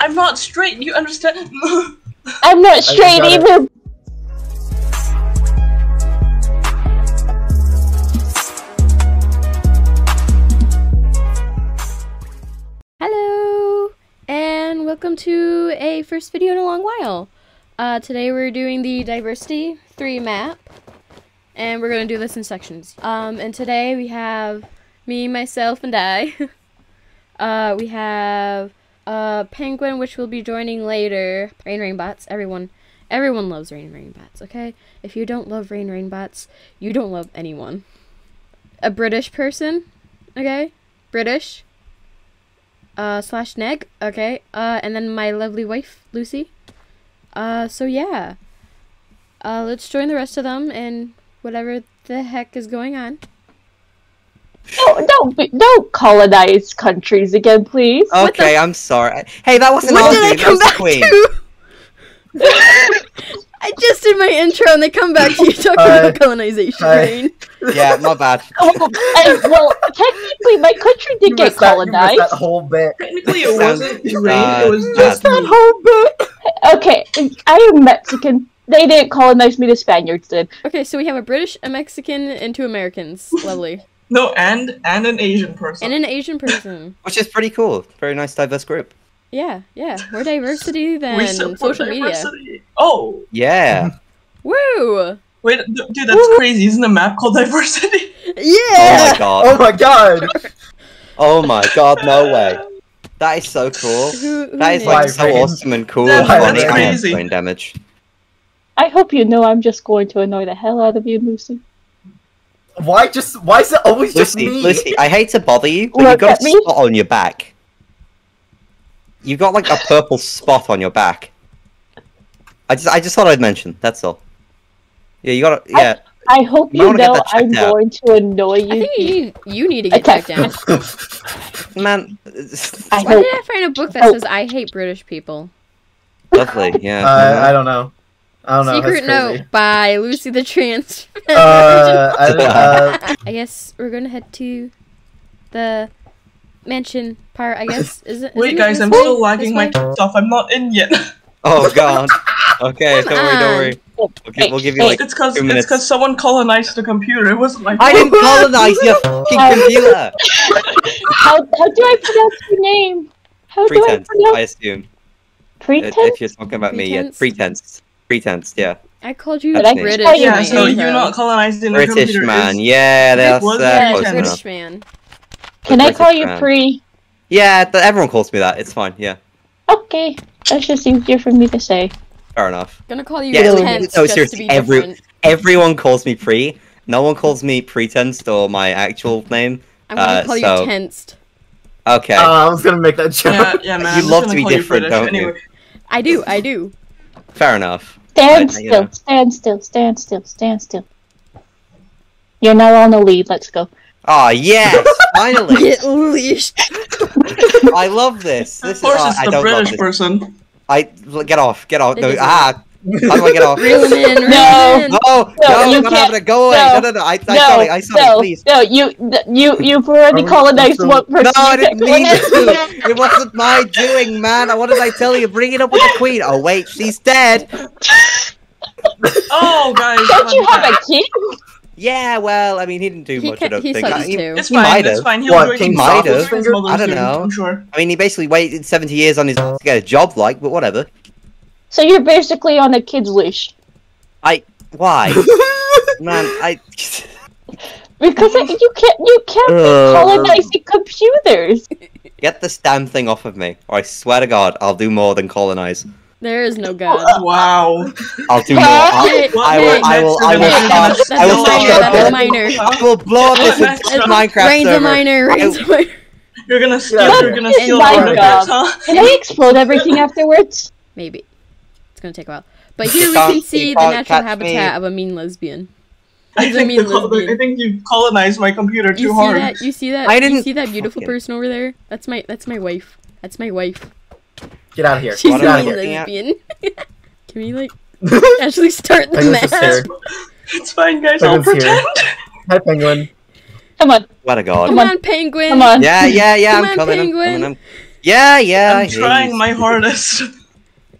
I'm not straight. You understand? I'm not straight got it. either. Hello, and welcome to a first video in a long while. Uh, today we're doing the Diversity 3 map, and we're going to do this in sections. Um, and today we have me, myself, and I. uh, we have uh, Penguin, which will be joining later. Rain rain, Rainbots, everyone. Everyone loves Rain rain, Rainbots, okay? If you don't love Rain rain, Rainbots, you don't love anyone. A British person, okay? British uh, slash neg, okay, uh, and then my lovely wife, Lucy. Uh, so yeah. Uh, let's join the rest of them and whatever the heck is going on. Don't don't, be- don't colonize countries again, please. Okay, I'm sorry. Hey, that wasn't What did I come back Queen. to? I just did my intro and they come back to you talking Hi. about colonization, Hi. Rain. Yeah, my bad. Oh, and, well, technically, my country You did get missed that- you missed colonized. that whole bit. Technically, it wasn't bad. rain. It was just That me. whole bit. Okay, I am Mexican. They didn't colonize me. The Spaniards did. Okay, so we have a British, a Mexican, and two Americans. Lovely. No, and and an Asian person. And an Asian person. Which is pretty cool. Very nice, diverse group. Yeah, yeah. More diversity than we support social media. Oh, Yeah. Woo! wait, dude, that's crazy. Isn't a map called diversity? Yeah. Oh my god. Oh my god. Oh my god, no way. That is so cool. Who, who That is like so Why, awesome and cool That- and that's funny. I crazy. brain damage. I hope you know I'm just going to annoy the hell out of you, Lucy. Why just? Why is it always just me? Lucy, I hate to bother you, but Look you've got a me. spot on your back. You've got like a purple spot on your back. I just, I just thought I'd mention. That's all. Yeah, you gotta. Yeah. I hope You you know I'm out. going to annoy I you. think you need, you need to get Okay. checked down. Man, I Why hope. did I find a book that Oh. says I hate British people? lovely. Yeah. Uh, I don't know. I don't know. Secret note by Lucy the Trans. Uh, I, uh, I guess we're gonna head to the mansion part. I guess is it? Wait, it guys, I'm way? still lagging my stuff. I'm not in yet. Oh god. Okay, don't worry, don't worry. We'll give, we'll give you Hey, like it's because two it's because someone colonized the computer. It wasn't my I fault. didn't colonize your fucking computer. How, how do I pronounce your name? How do I Pretense, I assume. Pretense? If you're talking about me, yeah. Pretense? Pretense. Pretense, yeah. I called you But I British. tell you- Yeah, so my you're not colonized in the British computer man, is- yeah, that's was uh, Yeah, close British enough. Man. Can I British call you man. Pre? Yeah, th- everyone calls me that. It's fine. Yeah, Okay, that's just easier for me to say. fair enough. Gonna call you Yeah, tense no, just seriously, to be every- different. Everyone calls me pre. No one calls me pretense or my actual name. I'm gonna uh, call so- you tensed. Okay. uh, I was gonna make that joke. Yeah, yeah, man. You I'm love gonna be call you different, British. don't you? I do. I do. fair enough. Stand I- you still, know. stand still, stand still, stand still. You're now on the lead. Let's go. Oh yes, finally! Get leashed. I love this. of This course, is. oh, it's I the British person. I get off, get off. No, doesn't ah, how do I get off? Reel him in. Reel No. him in. No, no, No, you I'm not having it. Go away. no, No, no, no. I, I no, saw it. I saw no, it. Please. no, you, you, you've already Are we- colonized one person. No, I didn't mean to. It wasn't my doing, man. What did I tell you? Bring it up with the queen. Oh wait, she's dead. Oh, guys. Don't you fun have a fact. kid? Yeah, well, I mean, he didn't do He much. ca- I don't he think. sucks I, he, too. It's fine. might It's fine. He'll What, join Might have. I don't know. I'm sure. I mean, he basically waited 70 years on his to get a job, like, but whatever. So you're basically on a kid's leash. I why, man? I. Because it- you can't, you can't be Ugh. colonizing computers. Get this damn thing off of me, or I swear to God, I'll do more than colonize. There is no god. Wow. I'll do more. I'll, I will. I will. I will hey, start. that's I will a start. minor, that's a a- minor. I will blow up this That's- entire Minecraft Rain's a server. minor. Rain's a minor. You're gonna steal. Yeah. You're gonna It's steal my the job. huh? Can I explode everything afterwards? Maybe. It's gonna take a while. But here we can't- see the natural habitat me. of a mean lesbian. I think, mean lesbian. I think you colonized my computer too You see hard. that? You see that? I didn't see that beautiful person over there? That's my that's my wife. That's my wife. Get out of here. She's Get a out of mean here. lesbian. Can we like actually start the match? It's fine, guys. I'll Penguin's here. pretend. Hi, Penguin. Come on. Swear to God. Come Come on, penguin. Come on. Yeah, yeah, yeah. Come I'm on, coming. I'm penguin. coming. I'm... Yeah, yeah. I I'm trying my hardest.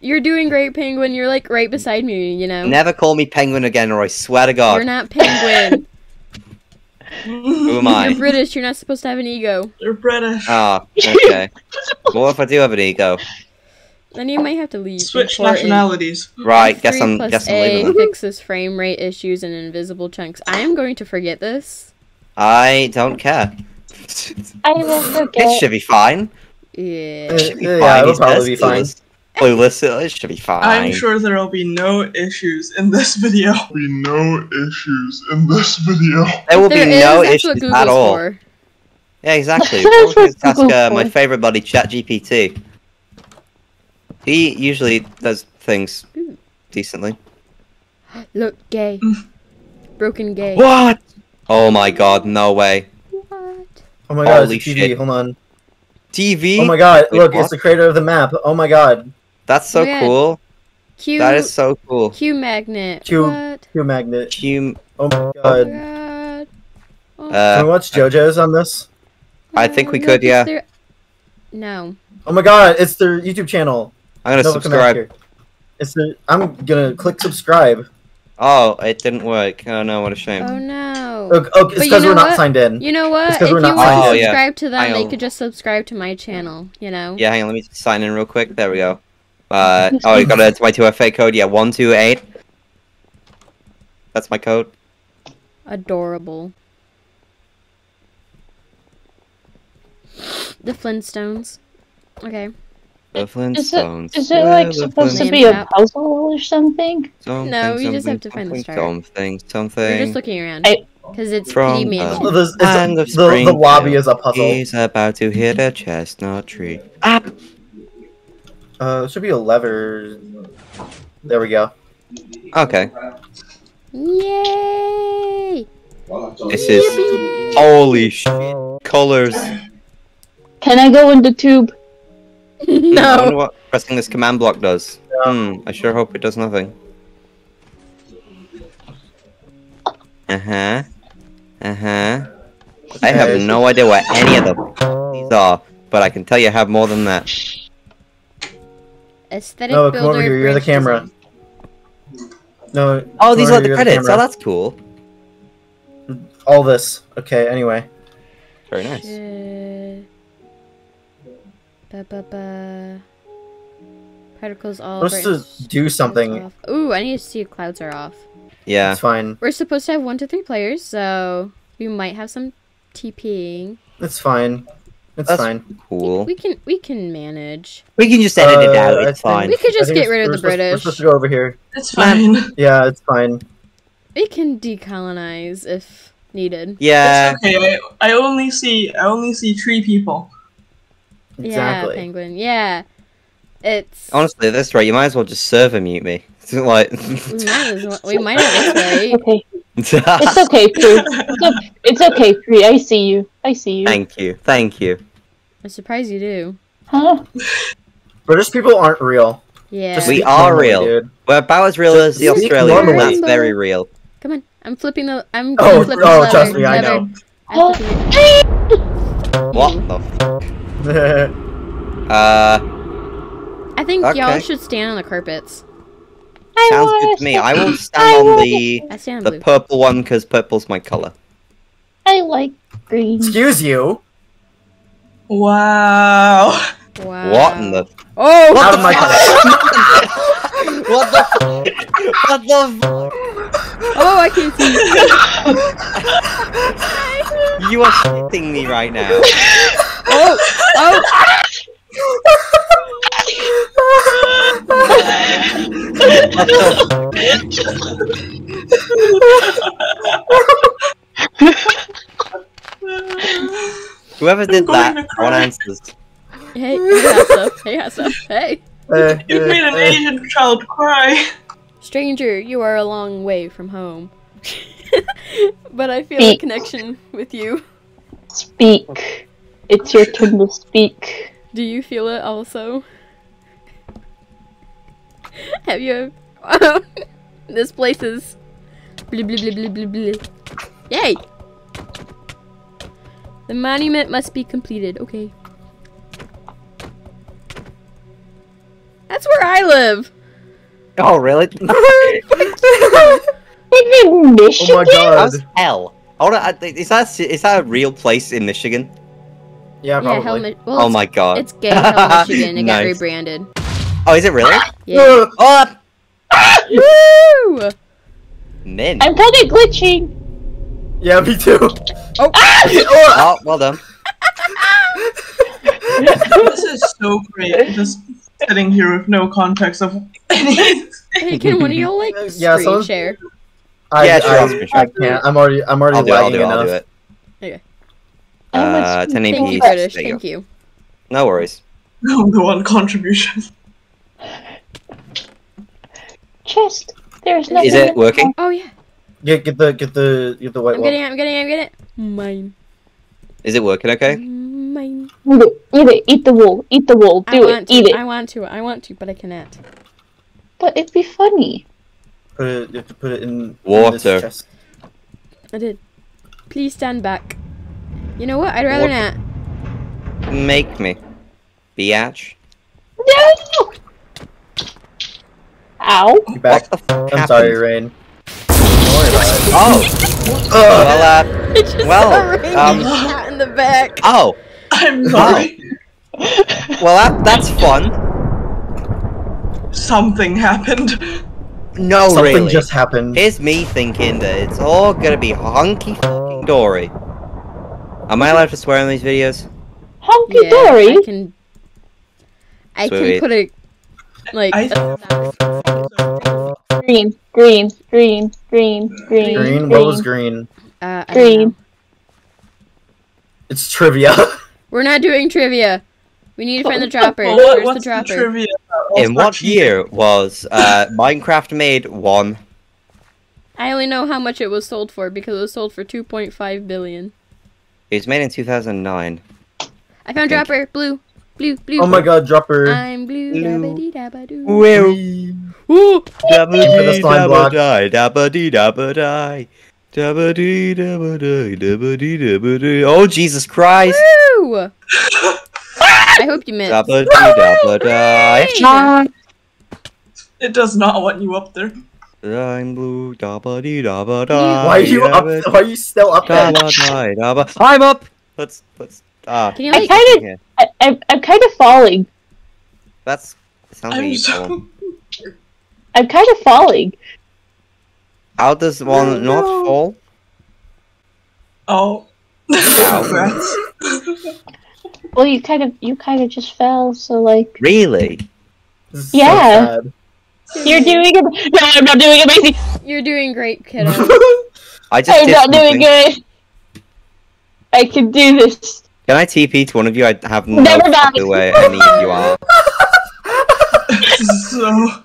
You're doing great, Penguin. You're like right beside me, you know? Never call me penguin again, or I swear to God. You're not Penguin. Who am I? You're British. You're not supposed to have an ego. You're British. Ah, okay. what if I do have an ego? Then you might have to leave. Switch before it- nationalities. Right, guess I'm plus guess I'm A leaving. fixes frame rate issues and invisible chunks. I am going to forget this. I don't care. I will forget. It should be fine. Yeah. It should be Yeah, fine. it'll probably be fine. Clueless. Clueless, It should be fine. I'm sure there will be no issues in this video. be no issues in this video. There will There be is, no that's issues at all. for. Yeah, exactly. That's Well, what let's ask uh, my favorite buddy, ChatGPT. He usually does things decently. Look, gay. Broken gay. What? Oh my god, no way. What? Oh my god, Holy it's a TV. shit. Hold on. TV? Oh my god, Wait, look, what? it's the creator of the map. Oh my god. That's so Oh cool. Q. That is so cool. Q magnet. Q- What? Q magnet. Hum- Oh my Oh god. God. Oh, Can we uh, watch JoJo's on this? I think we no, could, yeah. it's their- No. Oh my god, it's their YouTube channel. I'm gonna No, subscribe. here. It's the. I'm gonna click subscribe. Oh, it didn't work. Oh no, what a shame. Oh no. Oh, oh, it's But you because know we're not signed in. You know what? It's 'cause If we're you want to signed in. subscribe to them, Hang they could just subscribe to my channel. You know. Yeah, hang on, let me sign in real quick. There we go. Uh, oh, you got it. My 2FA code. Yeah, 128. That's my code. Adorable. The Flintstones. Okay. The Flintstones. is it like supposed to Flintstones. be a puzzle or something? Something, No, you just have to find the something, start. Something, We're just looking around. I- Because it's From, pretty uh, mansion. Well, there's- it's And a- the, the lobby is a puzzle. He's about to hit a chestnut tree. Ah! Uh, it should be a lever. There we go. Okay. Yay! This is holy shit. Colors. Can I go in the tube? I wonder no. what pressing this command block does. Hmm. I sure hope it does nothing. Uh huh. Uh huh. I have no idea what any of them these are, but I can tell you have more than that. Aesthetic No, come builder. over here. You're the camera. design. No. Oh, these are the credits. camera. Oh, that's cool. All this. Okay. Anyway. Very nice. Uh, ba, ba, ba. Particles all. Let's brightness just do something. off. Ooh, I need to see if clouds are off. Yeah. It's fine. We're supposed to have one to three players, so we might have some TPing. It's fine. It's That's- fine. Cool. We can we can manage. We can just edit it Uh, out. I It's fine. We could just get rid of the supposed- We're British. supposed to go over here. It's fine. Yeah, it's fine. We can decolonize if needed. Yeah. It's okay. I, I only see I only see three people. Exactly. Yeah, penguin. Yeah, it's. Honestly, at this rate, you might as well just server mute me. It's like. we might as well. We might at this rate. Okay. It's okay, Prue. It's, o- it's okay, Prue. I see you. I see you. Thank you. Thank you. I'm surprised you do. Huh? British people aren't real. Yeah. Just We are normally, real. Dude. We're about as real as the Speak Australian, and that's very real. Come on. I'm flipping the. I'm. Oh, I'm flipping oh, the trust me, I lever. know. I'm flipping it. What the f- Uh, I think Okay. y'all should stand on the carpets. I sounds good to me. I will I stand on the stand on the blue. purple one because purple's my color. I like green. Excuse you. Wow. Wow. What in the? Oh! Out of my What the? f- What the? Oh, I can see. You are shitting me right now. Oh! Oh! What the? Whoever did that, to I want answers. Hey, hey, Hassa. Hey, Hassa. Hey. You made an. Asian child cry. Stranger, you are a long way from home. but I feel a connection with you. Speak. It's your turn to speak. Do you feel it also? Have you? this place is. Blah, blah, blah, blah, blah, blah. Yay! The monument must be completed. Okay. That's where I live. Oh, really? Live in Michigan? Oh my god. How's hell? I wanna, is that is that a real place in Michigan? Yeah, Yeah, probably. Hell, well, Oh it's, my god. it's gay Hell, Michigan. It got rebranded. Oh, is it really? Yeah. Oh, Woo! min. I'm kind of glitching. Yeah, me too. Oh. Oh, well done. This is so great. Just sitting here with no context of anything. Hey, can one of y'all like Yeah, screen someone- share? I, Yeah, sure, I, I'll screenshot. I can't. I'm already. I'm already I'll do it. I'll lagging do it. I'll enough. do it. I Uh, was 1080p. Thank you, British. there you Thank you. No worries. No, the one contribution. chest. There's nothing. Is it in- working? Oh yeah, Get get the get the get the white I'm wall. getting it. I'm getting it. I'm getting it. Mine. Is it working okay? Mine. Eat it. Eat it. Eat the wool. Eat the wool. I Do it. want to. Eat it. I want to. I want to, but I cannot. But it'd be funny. Put it. You have to put it in in this Water. chest. I did. Please stand back. You know what? I'd rather What? not. Make me. Biatch. No! Ow. You back. What the fuck I'm happened? sorry, Rain. Oh! Ugh. Well, uh, I just Well, saw um, shot in the back. oh! I'm sorry. Well, that, that's fun. Something happened. No, Something really. just happened. Here's me thinking that it's all gonna be honky fucking dory. Am I allowed to swear in these videos? Honky yeah, dory. I can. I Sweet. can put a like. I- a- Green. Green. Green. Green. Green. Green. What was green? uh, Green. It's trivia. We're not doing trivia. We need to find the dropper. Well, what- Where's what's the the, dropper? trivia? In what year was uh, Minecraft made one? I only know how much it was sold for because it was sold for 2.5 billion. It was made in 2009. I found dropper. Blue. Blue. Blue. oh my god, dropper. I'm blue. Blue. Dabba-dee, dabba-doo. Well, Whee. Ooh. dabba the dee slime dabba block. die, dabba dee dabba die. Dabba dee dabba die, dabba dee dabba die. Oh Jesus Christ! Woo! I hope you missed. Dabba dee dabba die. Rain! It does not want you up there. I'm blue, dabba dee dabba die. Why are you up? dabba Why are you still up there? dabba die, dabba. I'm up. Let's let's ah. Can you I like? kind of. yeah. I, I'm, I'm kind of falling. That's sounds like I'm you so. I'm kind of falling. How does one not no. fall? Oh. Ow. Congrats. Well, you kind of, you kind of just fell. So like, Really? This is so Yeah. you're doing it. No, I'm not doing amazing. You're doing great, kiddo. I just I'm did not doing something. good. I can do this. Can I TP to one of you? I have no Never mind. fucking way any of you are. so.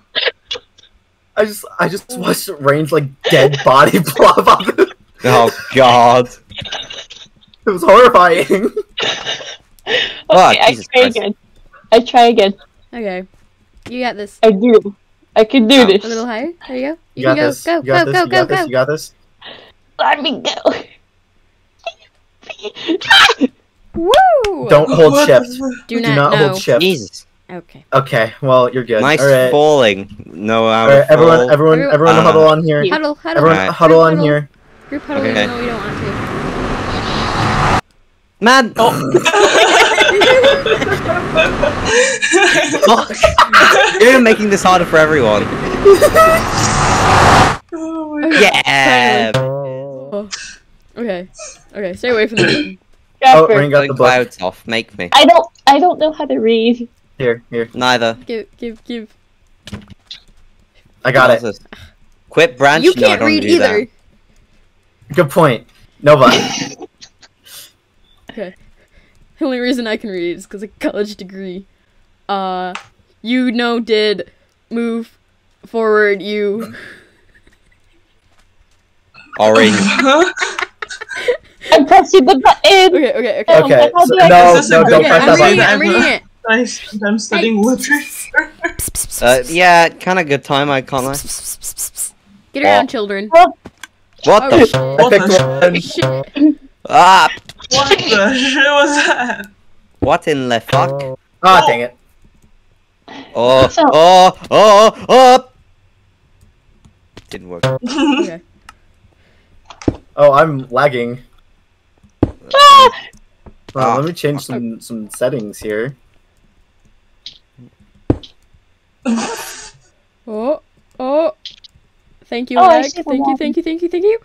I just I just watched Rain's like dead body plop up. It Oh god. It was horrifying. Okay, Ah, I Jesus try Christ. again. I try again. Okay, you got this. I do. I can do Oh, A little higher. There you go. You, You can go. this. Go. You got Go. this. Go. You Go. got this. Go. You got this. Let me go. Woo! Don't hold What shift. the- Do Do not, not hold shift. Jesus. Okay. Okay, well you're good. Nice All right. falling. No, how All right, to everyone, fall. everyone, Everyone- everyone, Uh, huddle on here. Huddle. Huddle. Everyone, Alright. huddle on Huddle. here. Group huddle. Okay. Even though we don't want to. Man! Fuck! You're making this harder for everyone. Oh my Yeah! Oh. Okay. Okay. Stay away from the button. Oh, Dropper. Rain got the book. clouds off. Make me. I don't. I don't know how to read. Here, here. Neither. Give. Give. Give. I got it. Jesus. Quit branch. You no, I can't don't read do either. Good point. Nova. Okay. The only reason I can read is because of college degree. Uh, you know, did move forward. You. That. Orange. I'm pressing the button. Okay. Okay. Okay. Oh, Okay, how so- do no, Is this a no, don't okay, press I'm that reading button. I'm reading it. I spent studying literature. Uh, yeah, kind of good time. I can't lie. Get around, children. What Oh, the? shit. What the. Shit. Ah! What the shit was that? What in the fuck? Ah, dang it. Oh, oh, oh, oh! Didn't work. Okay. Oh, I'm lagging. Ah! Well, Ah. let me change some some settings here. Oh, oh. Thank you, Oh, I Hack. see the Thank you, thank you, thank you, thank you.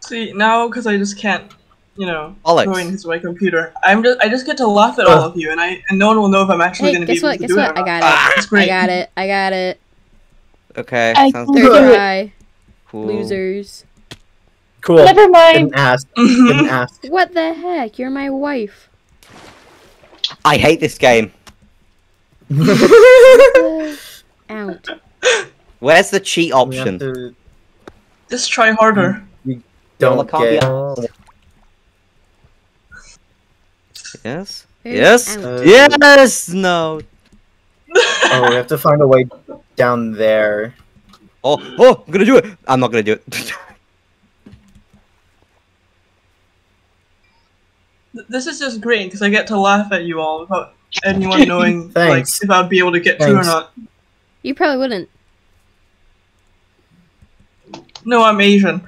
See now, because I just can't, you know, Alex. go into my computer. I'm just, I just get to laugh at all of you, and I, and no one will know if I'm actually Hey, going to be guess able what? to Guess do what? it. I got not. it. It's I got it. I got it. Okay, I sounds can Third do good. try. Cool. Losers. Cool. Never mind. Didn't ask. Didn't ask. What the heck? You're my wife. I hate this game. Out. Where's the cheat option? to- Just try harder. Don't Well, it can't be get. Yes? Who's Yes? Uh, Yes! No! Oh, we have to find a way down there. Oh, oh, I'm gonna do it! I'm not gonna do it. This is just great because I get to laugh at you all without anyone knowing, like, if I'd be able to get through or Thanks. not. You probably wouldn't. No, I'm Asian.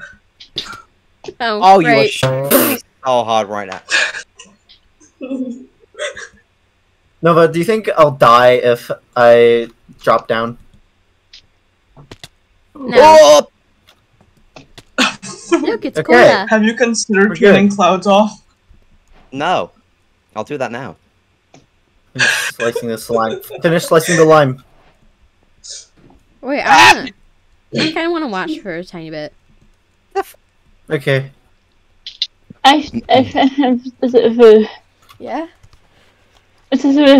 Oh, oh, you are right. sh- so hard right now. Nova, do you think I'll die if I drop down? No. Oh! Look, it's Okay. cola. Have you considered We're turning clouds off? No. I'll do that now. Slicing this lime. Finish slicing the lime. Wait, I ah! wanna. I kind of want to watch for a tiny bit. Okay. I, I, this is a, Yeah. this is a,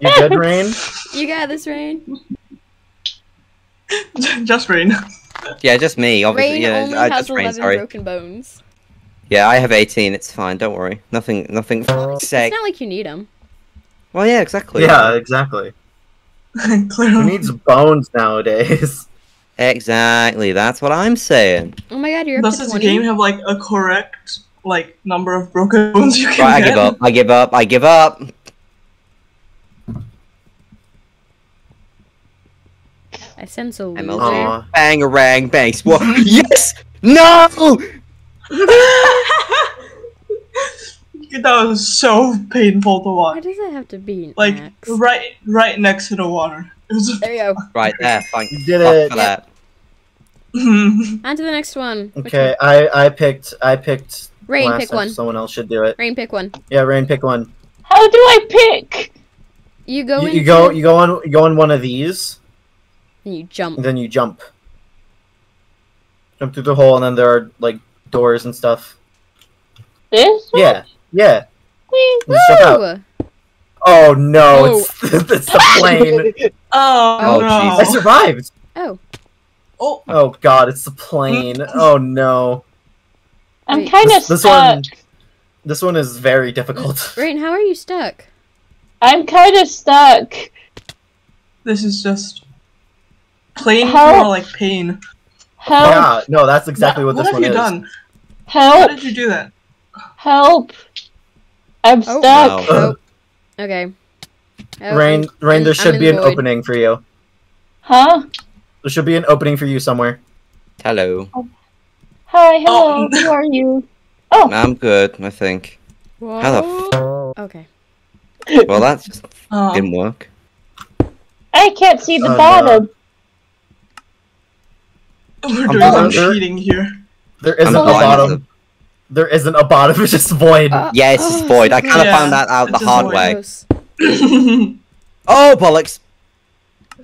You good, Rain? You got this, Rain. just rain. Yeah, just me, obviously. Rain yeah, only I has just rain, sorry. broken bones. Yeah, I have 18, it's fine, don't worry. Nothing, nothing for It's sake. not like you need them. Well, yeah, exactly. Yeah, exactly. Who needs bones nowadays? Exactly, that's what I'm saying. Oh my god, you're up Does this 20. game have like a correct like number of broken bones you can Right, I give up, I give up, I give up. I sense a loser. MLG. Aw. Bang a rang bang swat. yes! No! that was so painful to watch. Why does it have to be an Like axe? right, right next to the water. It was. There you go. Right there, thank You did it. for that. On to the next one. Okay, one? I I picked I picked Rain, pick time one. Someone else should do it. Rain, pick one. Yeah, Rain, pick one. how do I pick? You go You, in. you go you go on you go on one of these, And you jump. and then you jump. Jump through the hole, and then there are like doors and stuff. This? one? Yeah, yeah. Whee! Just out. Oh no, Oh. it's it's the plane. oh, Oh, no. I survived. Oh, Oh, Oh god, it's the plane. Mm-hmm. Oh no. I'm kind of This, this stuck. one this one is very difficult. Rain, how are you stuck? I'm kind of stuck. this is just plain How- more like pain. Help! Yeah, no, that's exactly what, what this have one you is. Done? How did you do that? Help! I'm Oh. stuck. No. Uh, Okay. Oh, Rain, I'm- Rain, I'm- there I'm should be an void. opening for you. Huh? There should be an opening for you somewhere. Hello. Hi, hello. Oh. Who are you? Oh. I'm good, I think. How the Whoa. Okay. Well, that just Oh, didn't work. I can't see the Oh, no. bottom. we're I'm doing some cheating here. There I'm isn't a bottom. There isn't a bottom, it's just void. Uh, Yeah, it's just oh, void. I kind of Yeah, found that out the it's just hard way. Oh, bollocks!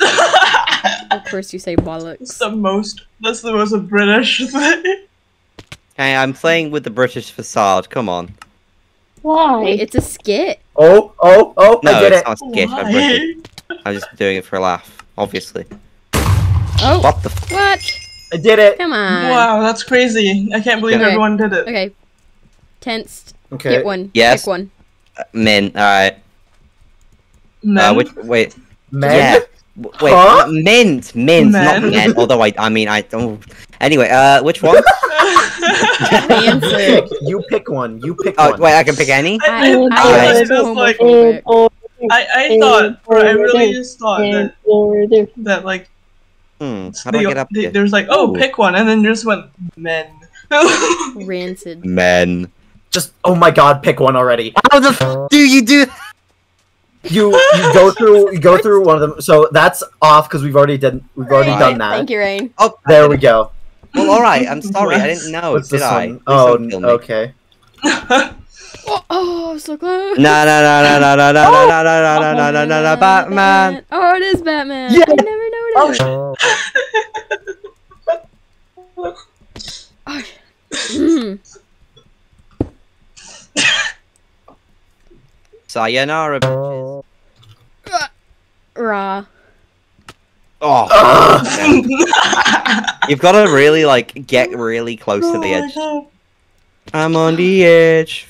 Of course you say It's bollocks. the most. That's the most British thing. Hey, I'm playing with the British facade. Come on. Why? Wait, it's a skit. Oh, oh, oh, No, I did it's it. not a skit. I'm British. I'm just doing it for a laugh, obviously. Oh, What the? F- what? I did it. Come on. Wow, that's crazy. I can't believe Okay. everyone did it. Okay. Tensed. Okay. Get one. Yes. Pick one. Min. All right. Uh, Men? which? Wait. Men? Yeah. W- Wait. Huh? not Mint. Mint. Not Men. men. Although I. I mean I. Don't. Oh. Anyway. Uh. Which one? Answer. Pick. You pick one. You pick Oh. one. Wait. I can pick any. I, I- I, I I was just like homophobic. I, I thought, or I really just thought and that, order. that like, Hmm. How do I they- get up they- here? there's like, oh, Ooh. pick one, and then just went men. Rancid. Men. Just oh my god, pick one already. How the f- do you do? You you go through you go through one of them. So that's off because we've already did we've already Right. done that. Thank you, Rain. Oh, There we go. Well, all right. I'm sorry. I didn't know. What's did I? one? Oh, don't kill me. okay. Oh, oh so close. No, no, no, no, no, no, no, no, no, no, no, no, no, no, no, Batman. Oh, it is Batman. Yeah. I never noticed. Oh, Mm. Sayonara. bitches. Raw. Oh, Ugh. you've got to really like get really close to the Oh edge. I'm on the edge.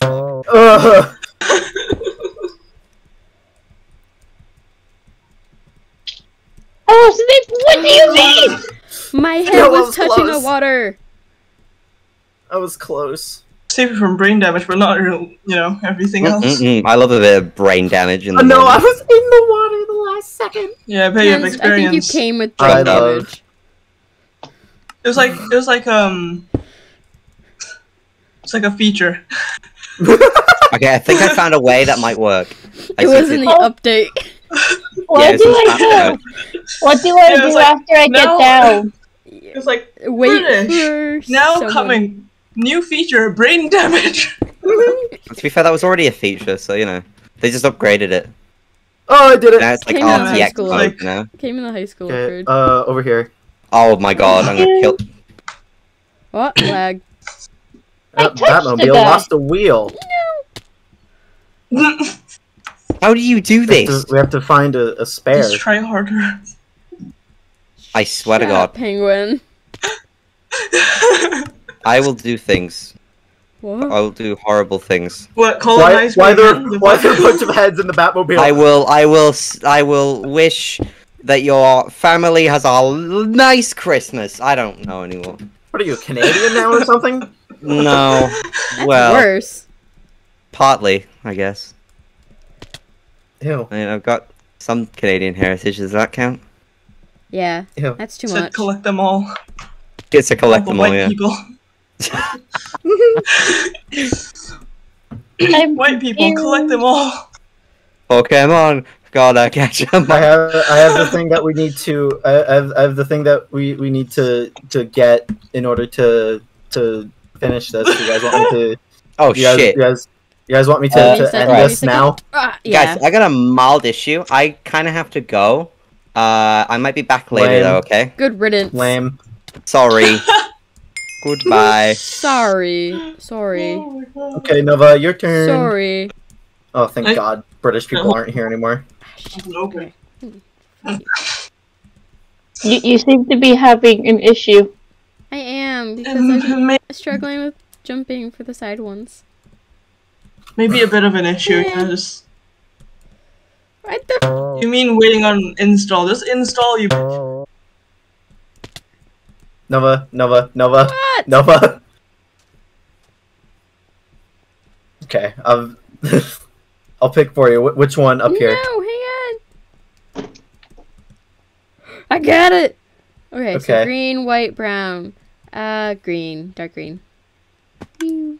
Oh, Snape, what do you mean? My head That was was touching the water. I was close. Save it from brain damage, but not real, you know, everything else. Mm-mm-mm. I love a bit of brain damage in the Oh, no, I was in the water the last second. Yeah, but you have Yes, I think you came with I brain love- damage. It was like it was like um, it's like a feature. Okay, I think I found a way that might work. I It was in the Oh. update. What Yeah, do I do? What do I Yeah, do like, after I get down? It was like Wait British. now someone. coming new feature, brain damage. To be fair, that was already a feature, so you know they just upgraded it. Oh, I did it. Now it's like Came out of high school. mode, Like- you know. Came in the high school Okay, uh, over here. Oh my god, I'm gonna kill. What? Lag. That touched the Batmobile lost a wheel. How do you do We have this? to, we have to find a, a spare. Just try harder. I swear to God, up, Penguin. I will do things. What? I will do horrible things. what Why, colonize? why there Greenland? The why there a fuck- bunch of heads in the Batmobile? I will. I will. s- I will wish that your family has a l- nice Christmas. I don't know anymore. What are you, a Canadian now or something? No. That's well, worse. partly, I guess. Ew. I mean, I've got some Canadian heritage. Does that count? Yeah, Ew. that's too to much. collect them all. It's to collect all them all, white yeah. people. I'm White people, collect them all. Pokemon, gotta catch 'em. I have I have the thing that we need to I I have, I have the thing that we, we need to to get in order to to finish this. You guys want me to? Oh You guys, shit, You guys, you guys want me to, Uh, to end second, wait a this now? Ah, yeah. guys! I got a mild issue. I kind of have to go. Uh, I might be back later Lame. though. Okay. Good riddance. Lame. Sorry. Goodbye. Sorry. Sorry. Oh my god. Okay, Nova, your turn. Sorry. Oh, thank I- God, British people aren't here anymore. Okay. You, you seem to be having an issue. I am because I'm struggling with jumping for the side ones. Maybe a bit of an issue. Yeah. Yeah, just What the? you mean waiting on install? Just install you. Nova, Nova, Nova, What? Nova. Okay, I'll I'll pick for you. Wh- Which one up here? No, hang on. I got it. Okay, so green, white, brown. Uh, green, dark green. Pew.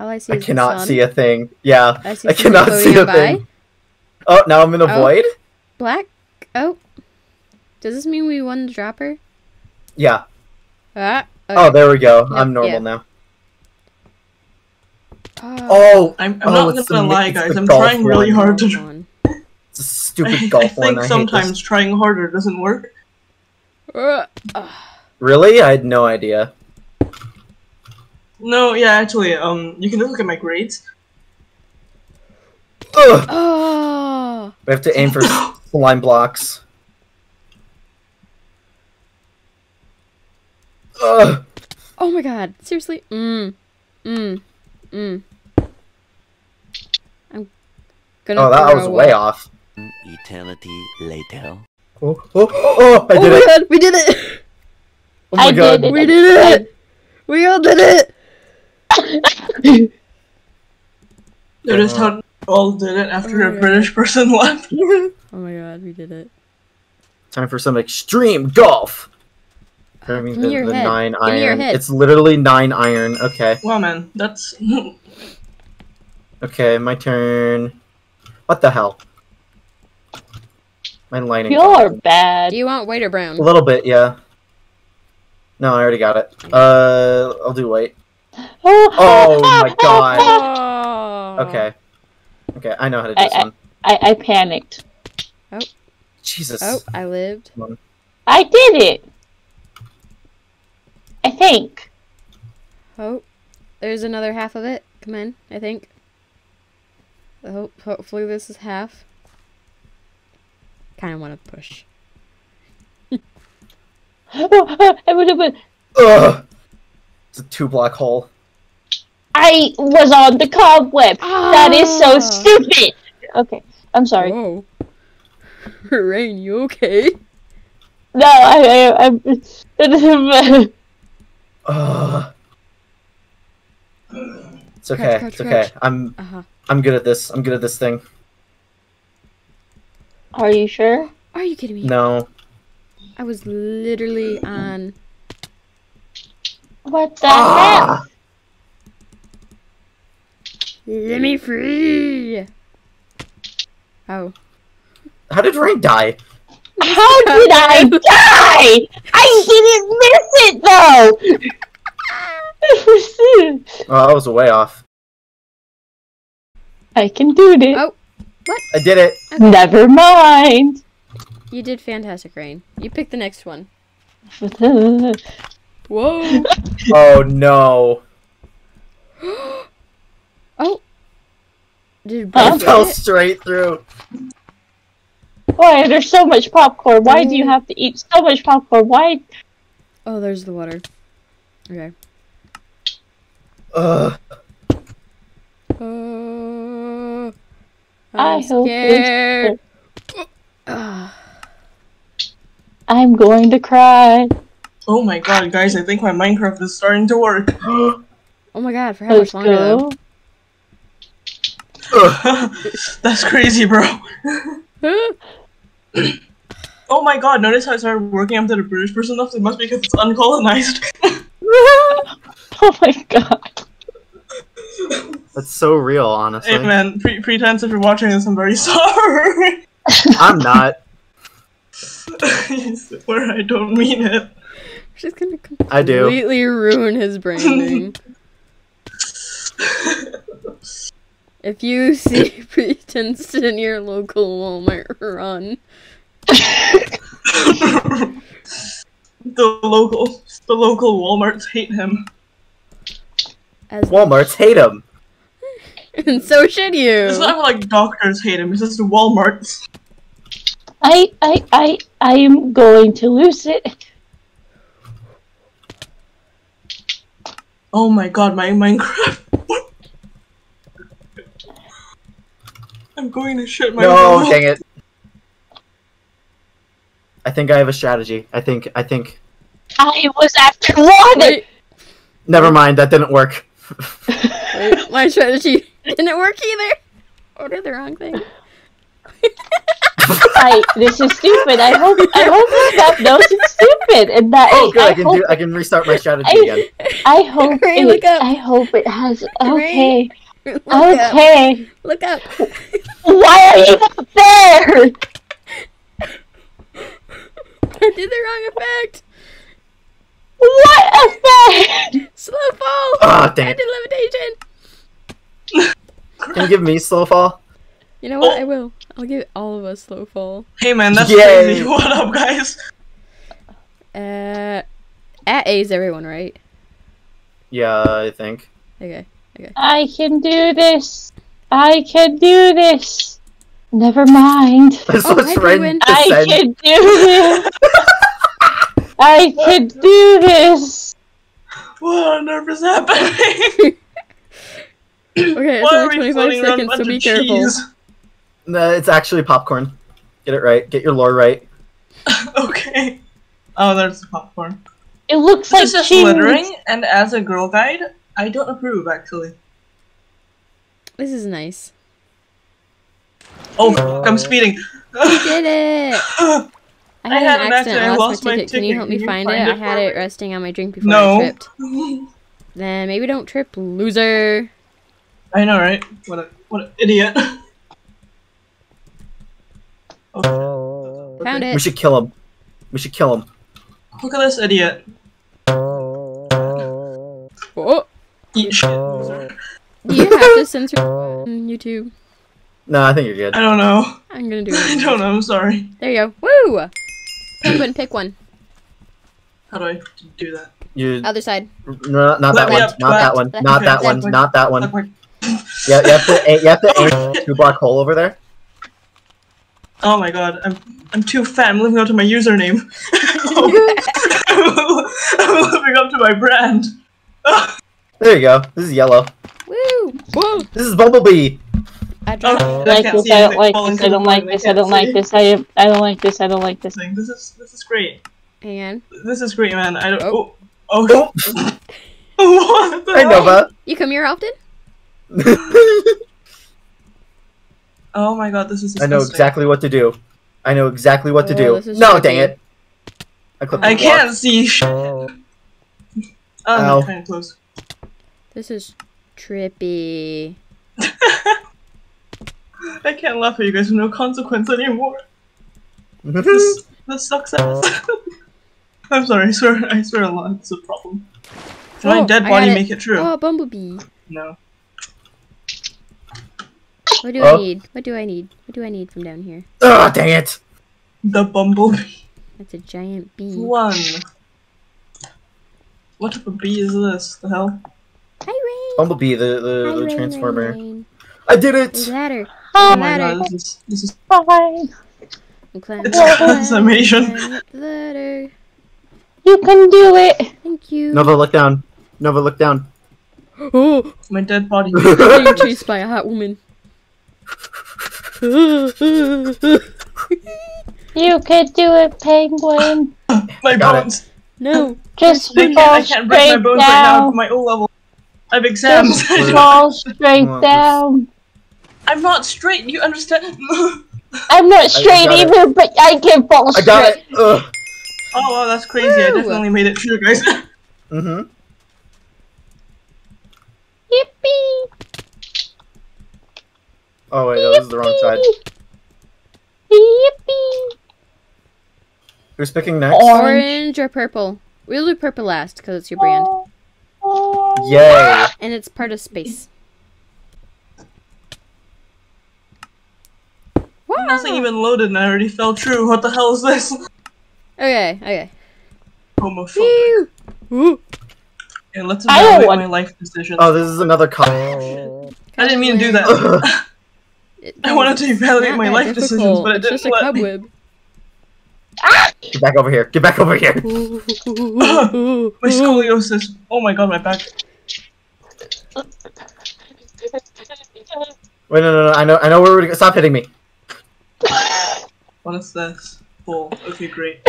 All I see I is the cannot sun. see a thing. Yeah, I see I cannot see a by. thing. Oh, now I'm in a Oh. void. Black. Oh, does this mean we won the dropper? Yeah. Ah. Oh, there we go. Yep, I'm normal yeah. now. Oh. Oh, I'm, I'm Oh, not it's gonna the- lie, guys. I'm golf trying really hard to. One. it's a stupid I, golf I think one. I hate sometimes trying harder doesn't work. Uh. Really, I had no idea. No, yeah, actually, um, you can just look at my grades. Ugh, Oh. we have to aim for slime blocks. Ugh. Oh my god. Seriously? Mm. Mm. Mm. I'm gonna Oh, that was away. way off. Eternity later. Oh, oh, oh, I oh did my it! god, we did it! Oh my I god! did We did it! We all did it! Noticed how all did it after Oh a my British person left. Oh my god, we did it. Time for some extreme golf. I mean, Give me the, your the head. nine Give me your iron. head. It's literally nine iron. Okay. Well, man, that's Okay, my turn. What the hell? My lining. You're bad. Do you want white or brown? A little bit, yeah. No, I already got it. Uh, I'll do white. Oh my god. Oh. Okay. Okay, I know how to do I- this I- one. I, I panicked. Oh. Jesus. Oh, I lived. I did it. I think. Oh, there's another half of it. Come in, I think. I hope, hopefully this is half. Kind of want to push. I would have been. Ugh. It's a two block hole. I was on the cobweb. That is so Ah. stupid. Okay, I'm sorry. Whoa. Rain, you okay? No, I, I, I'm. Ugh. It's okay. Crouch, it's okay. crouch. I'm Uh huh. I'm good at this. I'm good at this thing. Are you sure? Are you kidding me? No. I was literally on. What the Ah! Let me free. Oh. How did Rain die? How did I die? I didn't miss it though. Oh, I was way off. I can do this. Oh. What? I did it. Never mind. You did fantastic, Rain. You picked the next one. oh, Whoa. Oh no. oh. Did Huh? I both fell hit? straight through. Why? There's so much popcorn. Why do you oh. have to eat so much popcorn? Why? Oh, there's the water. Okay. Ugh. Oh. I I'm hope scared. it's-. I'm going to cry. Oh my god, guys! I think my Minecraft is starting to work. Oh my god, for how Let's much longer though? go. That's crazy, bro. Oh my god! Notice how I started working after the British person left. It must be because it's uncolonized. Oh my god. That's so real, honestly. hey man, pre- pretense, if you're watching this, I'm very sorry. I'm not. Where I don't mean it. She's gonna I do. completely ruin his branding. if you see pretense in your local Walmart, run. the local, the local WalMarts hate him. As Walmarts hate him. and so should you. It's not like doctors hate him. It's just the WalMarts. I, I, I, I am going to lose it. Oh my god, my Minecraft. I'm going to shit my No, mouth. dang it. I think I have a strategy. I think. I think. I was after water. Wait, Never mind. That didn't work. my strategy didn't work either. Ordered the wrong thing. I, this is stupid. I hope, I hope Snap knows it's stupid, and that Oh, I, good. I, I can hope, do. I can restart my strategy I- again. I hope, Ray, it, look up. I hope it has. Okay, Look up. okay. Look up. Why are you up there? I did the wrong effect. What effect? Slow fall. Ah, dang I did levitation. Can you give me slow fall? You know what? Oh. I will. I'll give all of us slow fall. Hey man, that's Yay. crazy. What up, guys? Uh, at A is everyone, right? Yeah, I think. Okay. Okay. I can do this. I can do this. Never mind. This Oh, was hi, right Penguin. I can do this. I can do this. What on earth is happening? Okay, it's only 25 floating around a seconds, so be of careful. Cheese? No, it's actually popcorn. Get it right. Get your lore right. Okay. Oh, there's the popcorn. It looks like This is just cheese. littering, and as a girl guide, I don't approve, actually. This is nice. Oh, fuck, I'm speeding. You did it! I I had, had an an accident. I accident. I lost, lost my my ticket. Can you help me you find, find it? I had it resting on my drink before I No. tripped. Then maybe don't trip, loser. I know, right? What a what an idiot. Oh. Found We should kill him. We should kill him. Look at this idiot. Oh, Eat shit. do you have to censor on YouTube? No, I think you're good. I don't know. I'm gonna do it. I it. don't know. I'm sorry. There you go. Woo! Penguin, pick one. How do I do that? You Other side. no, not that Let me one. Not that one. Not that one. Not that one. Look, like- Yeah, you have to. You have to aim two block hole over there. Oh my god, I'm I'm too fat. I'm living up to my username. Oh, I'm living up to my brand. There you go. This is yellow. Woo! Whoa! This is Bumblebee. I dropped. Oh, I like can't this. I don't like this. I don't like this. I don't like this. I I don't like this. I don't like this. anything. This is this is great. Hang on. This is great, man. I don't. Oh. Oh. Oh. Oh, what the hi hell? Nova. You come here often? Oh my god, this is. I know exactly what to do. I know exactly what to Oh, do. this No, trippy. dang it. I, clicked I can't see. Sh- oh, Ow. kind of close. This is trippy. I can't laugh at you guys with no consequence anymore. Mm-hmm. This this sucks ass. I'm sorry. I swear. I swear a lot. It's a problem. Can my Oh, dead I body got it. make it true? Oh, bumblebee. No. What do Oh. I need? What do I need? What do I need from down here? Ah, dang it. The bumblebee. That's a giant bee. One. What type of bee is this? The hell? Hi, Rain. Bumblebee, the Hi, the, the Rain, transformer. Rain, Rain. I did it. a ladder. Oh There's a my ladder. god, this is this is Fine. I'm climbing It's the transformation. ladder, ladder. You can do it. Thank you. Nova, look down. Nova, look down. Oh, my dead body. I'm being chased by a hot woman. You can do it, penguin. my Got it. bones. no. Just I can't, fall I can't break my straight bones right now down. for my O level. I have exams. Just fall straight down. I'm not straight. You understand? I'm not straight got it. either, but I can fall straight. I straight. got it. Ugh. oh wow, that's crazy. I definitely made it true, guys. Mm-hmm. Yippee! Oh wait, no, this is the wrong side. Yippee! Who's picking next? Orange. Orange or purple? We'll do purple last because it's your brand. Yay! And it's part of space. Wow. Nothing even loaded, and I already fell true. What the hell is this? Okay, okay. Homophobic. Woo! Ooh. Let's I evaluate my life decisions. Oh, this is another cop. I didn't mean to do that. It- I wanted to evaluate my that life decisions, but it it's didn't just a let cobweb. Get back over here. Get back over here. my scoliosis. Oh my god, my back. Wait, no, no, no. I know, I know where we're gonna stop hitting me. What is this? Bull. Okay, great.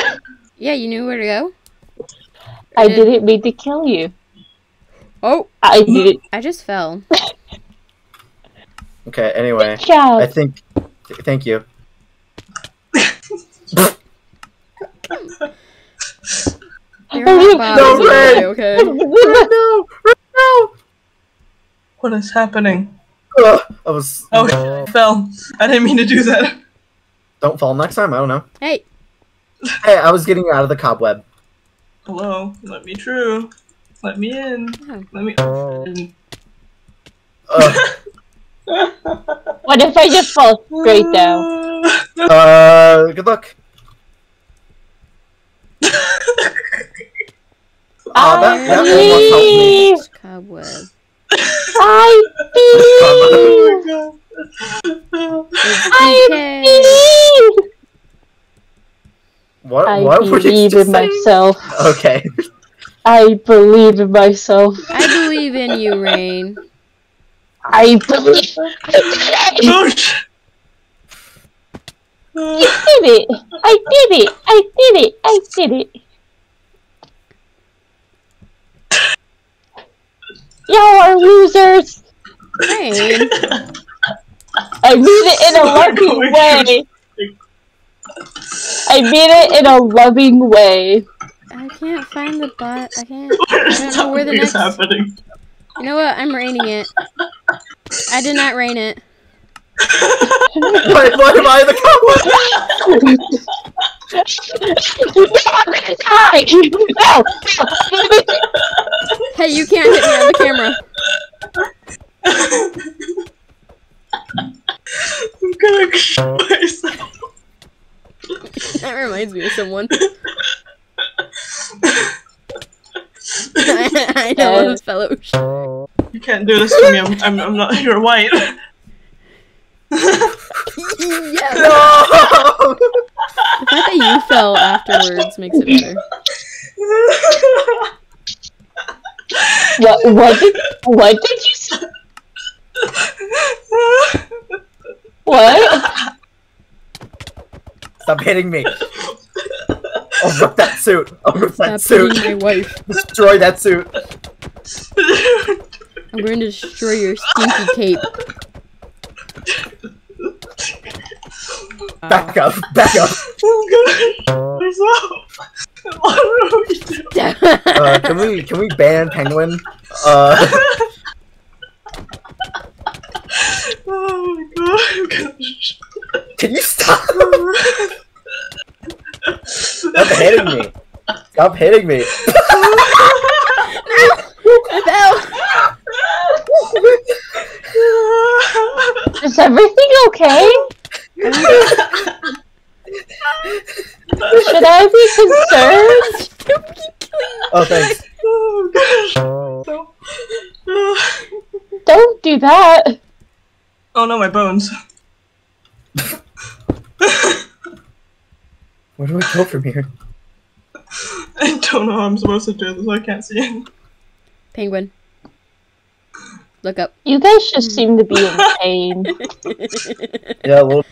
Yeah, you knew where to go. I didn't mean to kill you. Oh, I did it. I just fell. Okay. Anyway, Good job. I think. th- thank you. You're No, not no, Ray. okay? no! No! What is happening? Ugh, I was. Oh, uh, I fell. I didn't mean to do that. Don't fall next time. I don't know. Hey, Hey, I was getting you out of the cobweb. Hello, let me through. Let me in. Let me. Uh, Ugh. Uh, What if I just fall straight down? uh, good luck. Oh, that, that almost helped me. believe. cobweb. I believe. I believe. What? I what were you believe just in saying? myself. Okay. I believe in myself. I believe in you, Rain. I believe. Oh, sh- I did it. I did it. I did it. I did it. Y'all are losers. Rain. I mean it in a loving way. I mean it in a loving way. I can't find the bot. I can't. I don't know where the next. happening. You know what? I'm raining it. I did not rain it. Wait, what am I the no, Hey, you can't hit me on the camera. I'm gonna show myself. That reminds me of someone. I, I know this fellow. You can't do this to me. I'm, I'm, I'm not. You're white. yeah. No! The fact that you fell afterwards makes it better. What, what, did, what did you say? What? Stop hitting me. I'll rip that suit. I'll rip that Stop hitting suit. my wife. Destroy that suit. I'm going to destroy your stinky cape. Back up. Back up. I'm gonna show myself. What are we doing? Uh, can we can we ban Penguin? Uh, Oh my god. I'm gonna sh- can you stop? Stop hitting me. Stop hitting me. I fell. Is everything okay? Should I be concerned? Oh, thanks. oh gosh. So- Don't do that. Oh no, my bones. Where do we go from here? I don't know how I'm supposed to do this. I can't see it. Penguin. Look up. You guys just seem to be in pain. Yeah, well,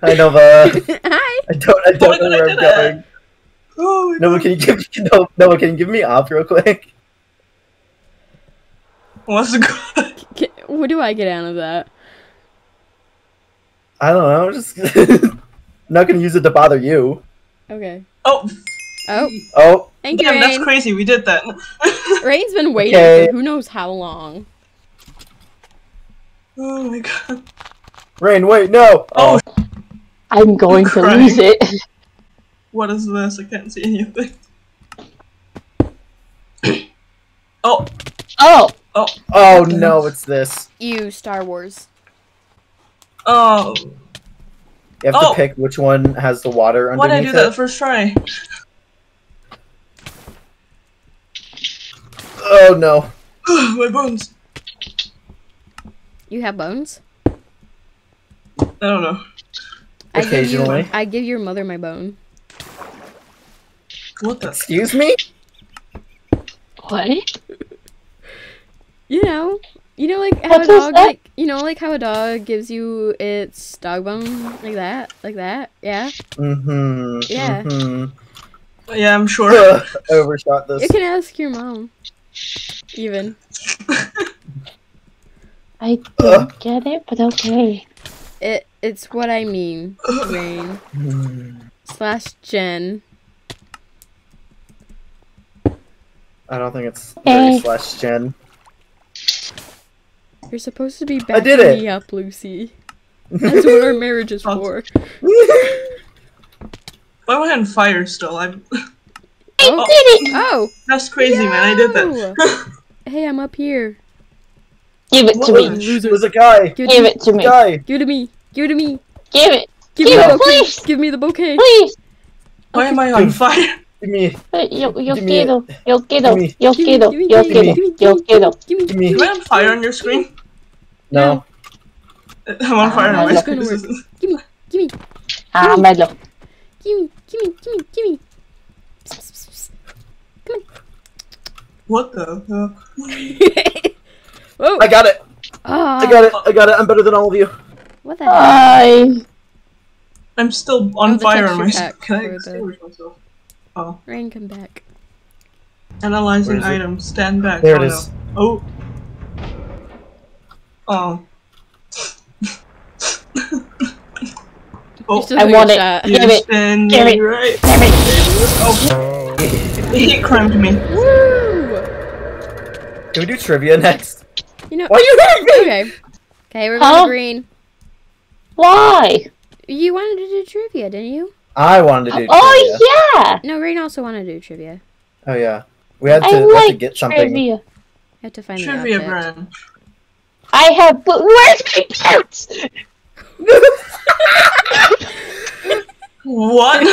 kind of. Uh, Hi. I don't. I don't know where I'm going. Oh my Noah, god. can you give me no, Noah, can you give me off real quick? What's the good? K- What do I get out of that? I don't know. I'm just I'm not gonna use it to bother you. Okay. Oh, Oh, Oh, thank you, damn, that's crazy. We did that. Rain's been waiting Okay. for who knows how long. Oh my god. Rain, wait, no. Oh, oh. I'm going to lose it. what is this? I can't see anything. oh, Oh, oh Oh no, it's this. You, Star Wars. oh. You have Oh. to pick which one has the water underneath Why'd I underneath do that it. the first try? Oh no. my bones. You have bones? I don't know. I give you. Occasionally. I give your mother my bone. What the? Excuse me? what? You know, you know, like how What a dog, that? like you know, like how a dog gives you its dog bone, like that, like that. Yeah. Mm-hmm. Yeah. Mm-hmm. Yeah, I'm sure. Ugh, I overshot this. You can ask your mom. Even. I don't get it, but okay. It. It's what I mean. Rain slash Jen. I don't think it's very Eh. slash Jen. You're supposed to be I backing did it. me up, Lucy. That's what our marriage is for. Why am I on fire still? I'm. Oh, Did it? oh, That's crazy, man. I did that. hey, I'm up here. Give it to What? me. There's a guy. Give, Give it to me. Guy. give it to me. Give it to me. Give it. Give Give me it, the bouquet. please. Give me the bouquet. Please. Why am I on fire? Give me. Yo, yo Give me quiero. Yo quiero. Give me- Yo Give me, quiero. give me, Yo give me, quiero. give me, Yo give me, quiero. Give me, Give me. Am I on fire on your screen? No. I'm on fire Ah, on my that's screen. gonna This work. is- Give me, give me, Ámelo. give me, give me, give me, give me. Psst, psst, psst, What the hell? Psst. Whoa! I got it. Ah, I got it. I got it. I'm better than all of you. What the hell? Hi. I'm still on Oh, fire on my texture Can I for the- myself? Oh. Rain, come back. Analyzing Where is it? items. Stand back. There oh, it no. Oh. Oh. Oh, I want it. shot. Give it. standing Give it. right. Damn it. Oh, he crimed me. Woo! Can we do trivia next? You know. Why are you hitting me? Okay. Okay, we're going Huh? to green. Why? You wanted to do trivia, didn't you? I wanted to do oh, trivia. Oh yeah. No, Rain also wanted to do trivia. Oh yeah. We had to, I we had to get something. trivia. I have to find Trivia the outfit. brand. I have. But where's my pants? What?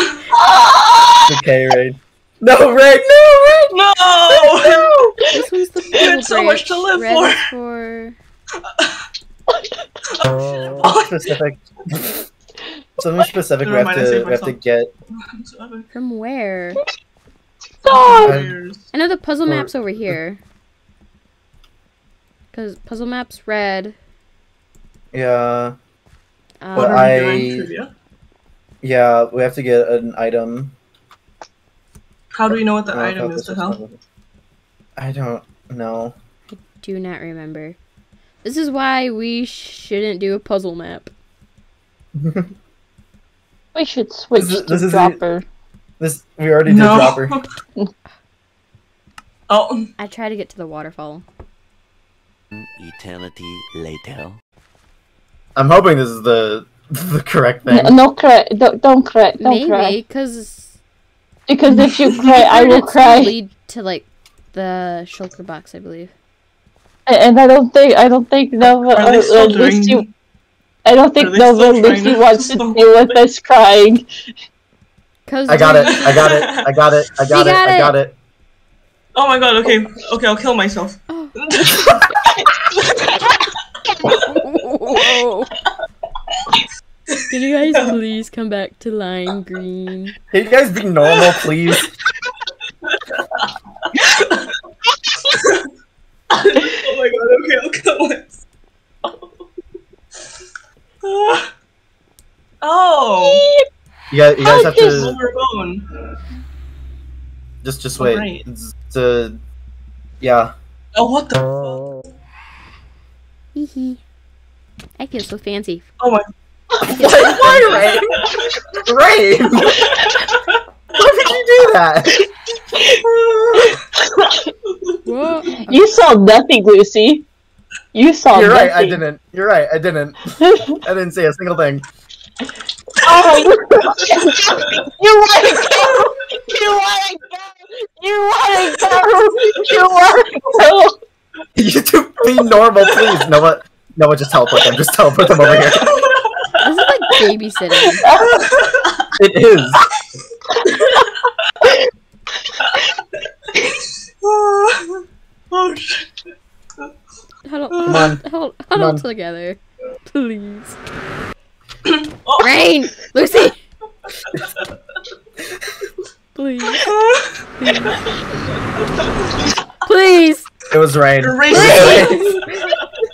Okay, Rain. No, Rain, no, Rain! no! This one's the You had so much to live Red for. for. Oh, specific. Something specific we have to we have to get. From where? Dog. Bears. I know the puzzle Or- map's over here. Cause puzzle map's red. Yeah, Um, But are we doing? I- yeah, we have to get an item. How do we know what the oh, I item is to help? I don't know. I do not remember. This is why we shouldn't do a puzzle map. We should switch This is- to this is the- dropper. This we already did No. dropper. oh, I try to get to the waterfall. Eternity later. I'm hoping this is the the correct thing. No, no cry. Don't, don't cry. Don't Maybe, cry. Cause if you cry, I will cry. Lead to like the shulker box, I believe. And I don't think I don't think Nova are uh, uh, doing? Lucy. I don't think Nova Lucy wants to stop deal with us crying. Cause I got it. I got it. I got it. I got You it. got I got it. Oh my god, okay. Okay, I'll kill myself. Whoa. Can you guys please come back to lime green? Can you guys be normal, please? oh my god, okay, I'll kill myself. oh! You guys, you guys have to bone. just just Oh, wait. right. The yeah. Oh, what the oh. fuck? Hee hee. I feel so fancy. Oh my. Why, Ray? Ray, why did you do that? Whoa. You saw nothing, Lucy. You saw You're right. nothing. I didn't. You're right. I didn't. I didn't say a single thing. Oh, you, you want to go? You want to go? You want to go? You want to go? You two be normal, please. Noah, Noah, just teleport them. Just teleport them over here. This babysitting. It is. oh shit. Huddle, uh, Come on. huddle, Come huddle on. together. Please. Oh. Rain! Lucy! Please. Please! It was rain. You're It was racist. rain.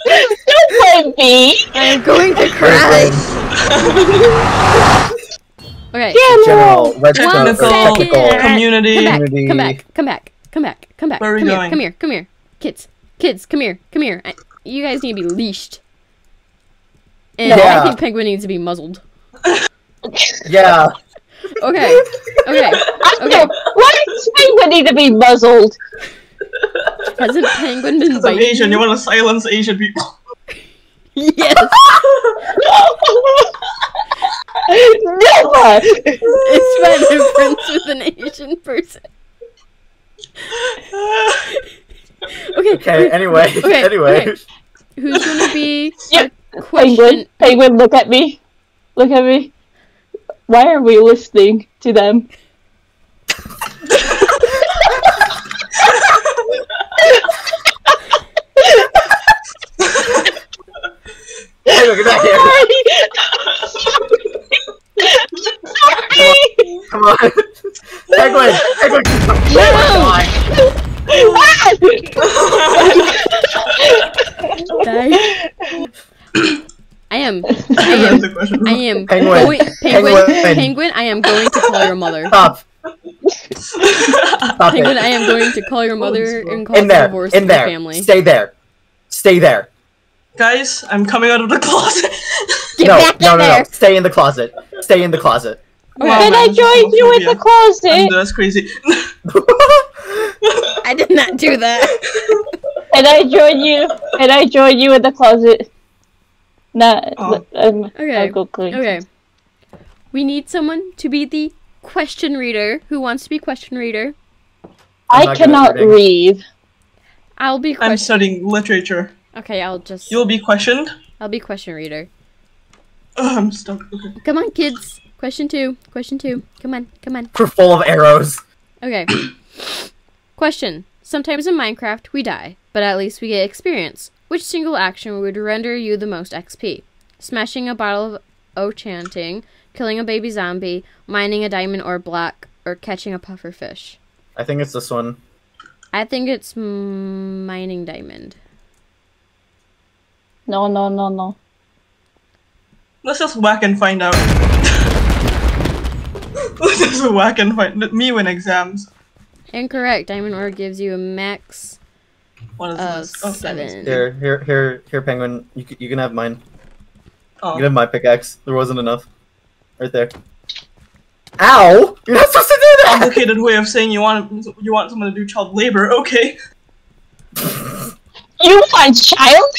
Don't blame me. I am going to cry! Okay. Yeah, General, red One zone, or second. technical. Community. Come back, Community. come back, come back, come back, come back. Where are we come here, going? come here, come here. Kids, kids, come here, come here. I, you guys need to be leashed. And Yeah. I think Penguin needs to be muzzled. Yeah. Okay, okay, okay. Why does Penguin need to be muzzled? Hasn't Penguin been Because I'm Asian, you? you want to silence Asian people. Yes! Never. It's my difference with an Asian person. Okay, Okay. Anyway. Okay, anyway. okay. who's gonna be Yeah, the question? Penguin, Penguin, look at me. Look at me. Why are we listening to them? Hey, look at that here. Sorry. Come on. Penguin. Penguin. Die. I am. I am. I am Penguin. going. Penguin. Penguin. Penguin. I am going to call your mother. Stop. Stop Penguin. it. I am going to call your mother oh, and call In for there. divorce In from there. family. Stay there. Stay there. Guys, I'm coming out of the closet. Get no, back no, in no, there. no. Stay in the closet. Stay in the closet. Wow, Can I join you in the And closet? that's crazy. I did not do that. and I join you? And I join you in the closet? Nah, Oh. um, Okay. I'll go clean. Okay. We need someone to be the question reader. Who wants to be question reader? I'm I not good at cannot reading. read. I'll be I'm studying literature. Okay, I'll just. You'll be questioned. I'll be question reader. Ugh, I'm stuck. Okay. Come on, kids. Question two. Question two. Come on. Come on. We're full of arrows. Okay. Question. Sometimes in Minecraft we die, but at least we get experience. Which single action would render you the most XP? Smashing a bottle of o' Enchanting, killing a baby zombie, mining a diamond or block, or catching a puffer fish? I think it's this one. I think it's mining diamond. No, no, no, no. Let's just whack and find out. Let's just whack and find. Me win exams. Incorrect. Diamond ore gives you a max What is of this? Oh, seven. Here, here, here, here, penguin. You can, you can have mine. Oh. You Oh. can have my pickaxe. There wasn't enough. Right there. Ow! You're not supposed to do that. Complicated way of saying you want you want someone to do child labor. Okay. You want child?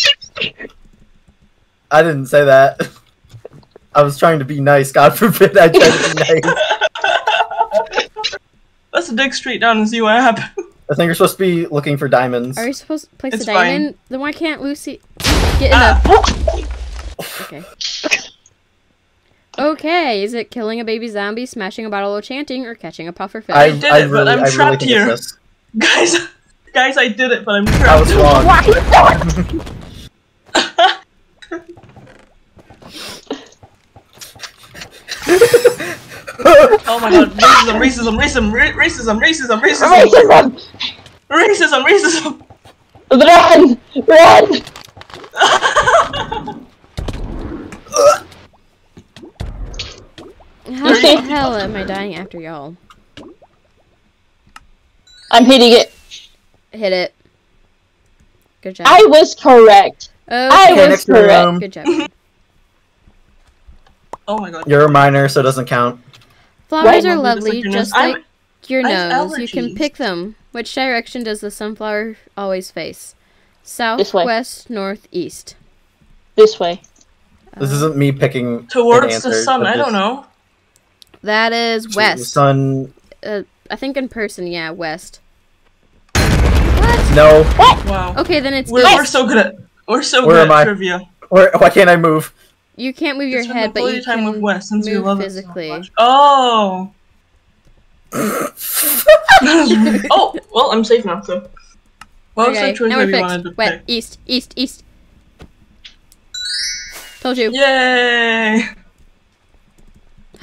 I didn't say that. I was trying to be nice. God forbid I tried to be nice. Let's dig straight down and see what happens. I think you're supposed to be looking for diamonds. Are you supposed to place It's a diamond? Then why can't Lucy get in Ah. the Okay. Okay, is it killing a baby zombie, smashing a bottle of chanting, or catching a puffer fish? I, did I it, but I'm I really trapped think here. Guys, guys, I did it, but I'm I trapped. was wrong. oh my god, racism, racism, racism, racism, racism, racism, Racism! racism, racism. Run! Run! How the hell am I dying after y'all? I'm hitting it. Hit it. Good job. I was correct. I was next to the correct. room. good job. Oh my god. You're a minor, so it doesn't count. Flowers Right. are Just lovely, like your nose. just I'm- like your nose. You can pick them. Which direction does the sunflower always face? South, This way. west, north, east. This way. This isn't me picking an Towards answer, the sun. but I don't know. That is The west. sun. Uh, I think in person, yeah, west. No. Wow. Okay, then it's We're, east. we're so good at we're so Where good at I? trivia. Where, why can't I move? You can't move your Spend head, but you time can with Wes since you move love physically. It so much. Oh. oh, well, I'm safe now. So, what was okay, the choice now we're we wanted fixed. to West, pick? east, east, east. Told you. Yay!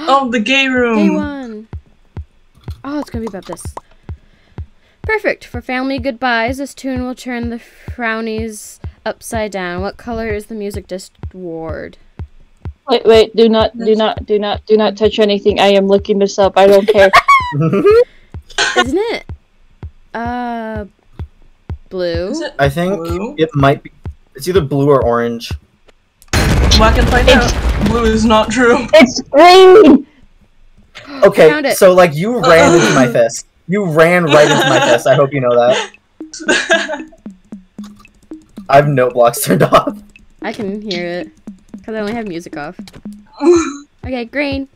oh, the gay room. Day one. Oh, it's gonna be about this. Perfect. For family goodbyes, this tune will turn the frownies upside down. What color is the music disc ward? Wait, wait, do not, do not, do not, do not touch anything. I am looking this up. I don't care. Isn't it? Uh, blue. Is it I think blue? it might be. It's either blue or orange. Black and find It's- out. Blue is not true. it's green! Okay, so like you ran into my fist. You ran right into my fist. I hope you know that. I have note blocks turned off. I can hear it because I only have music off. Okay, green.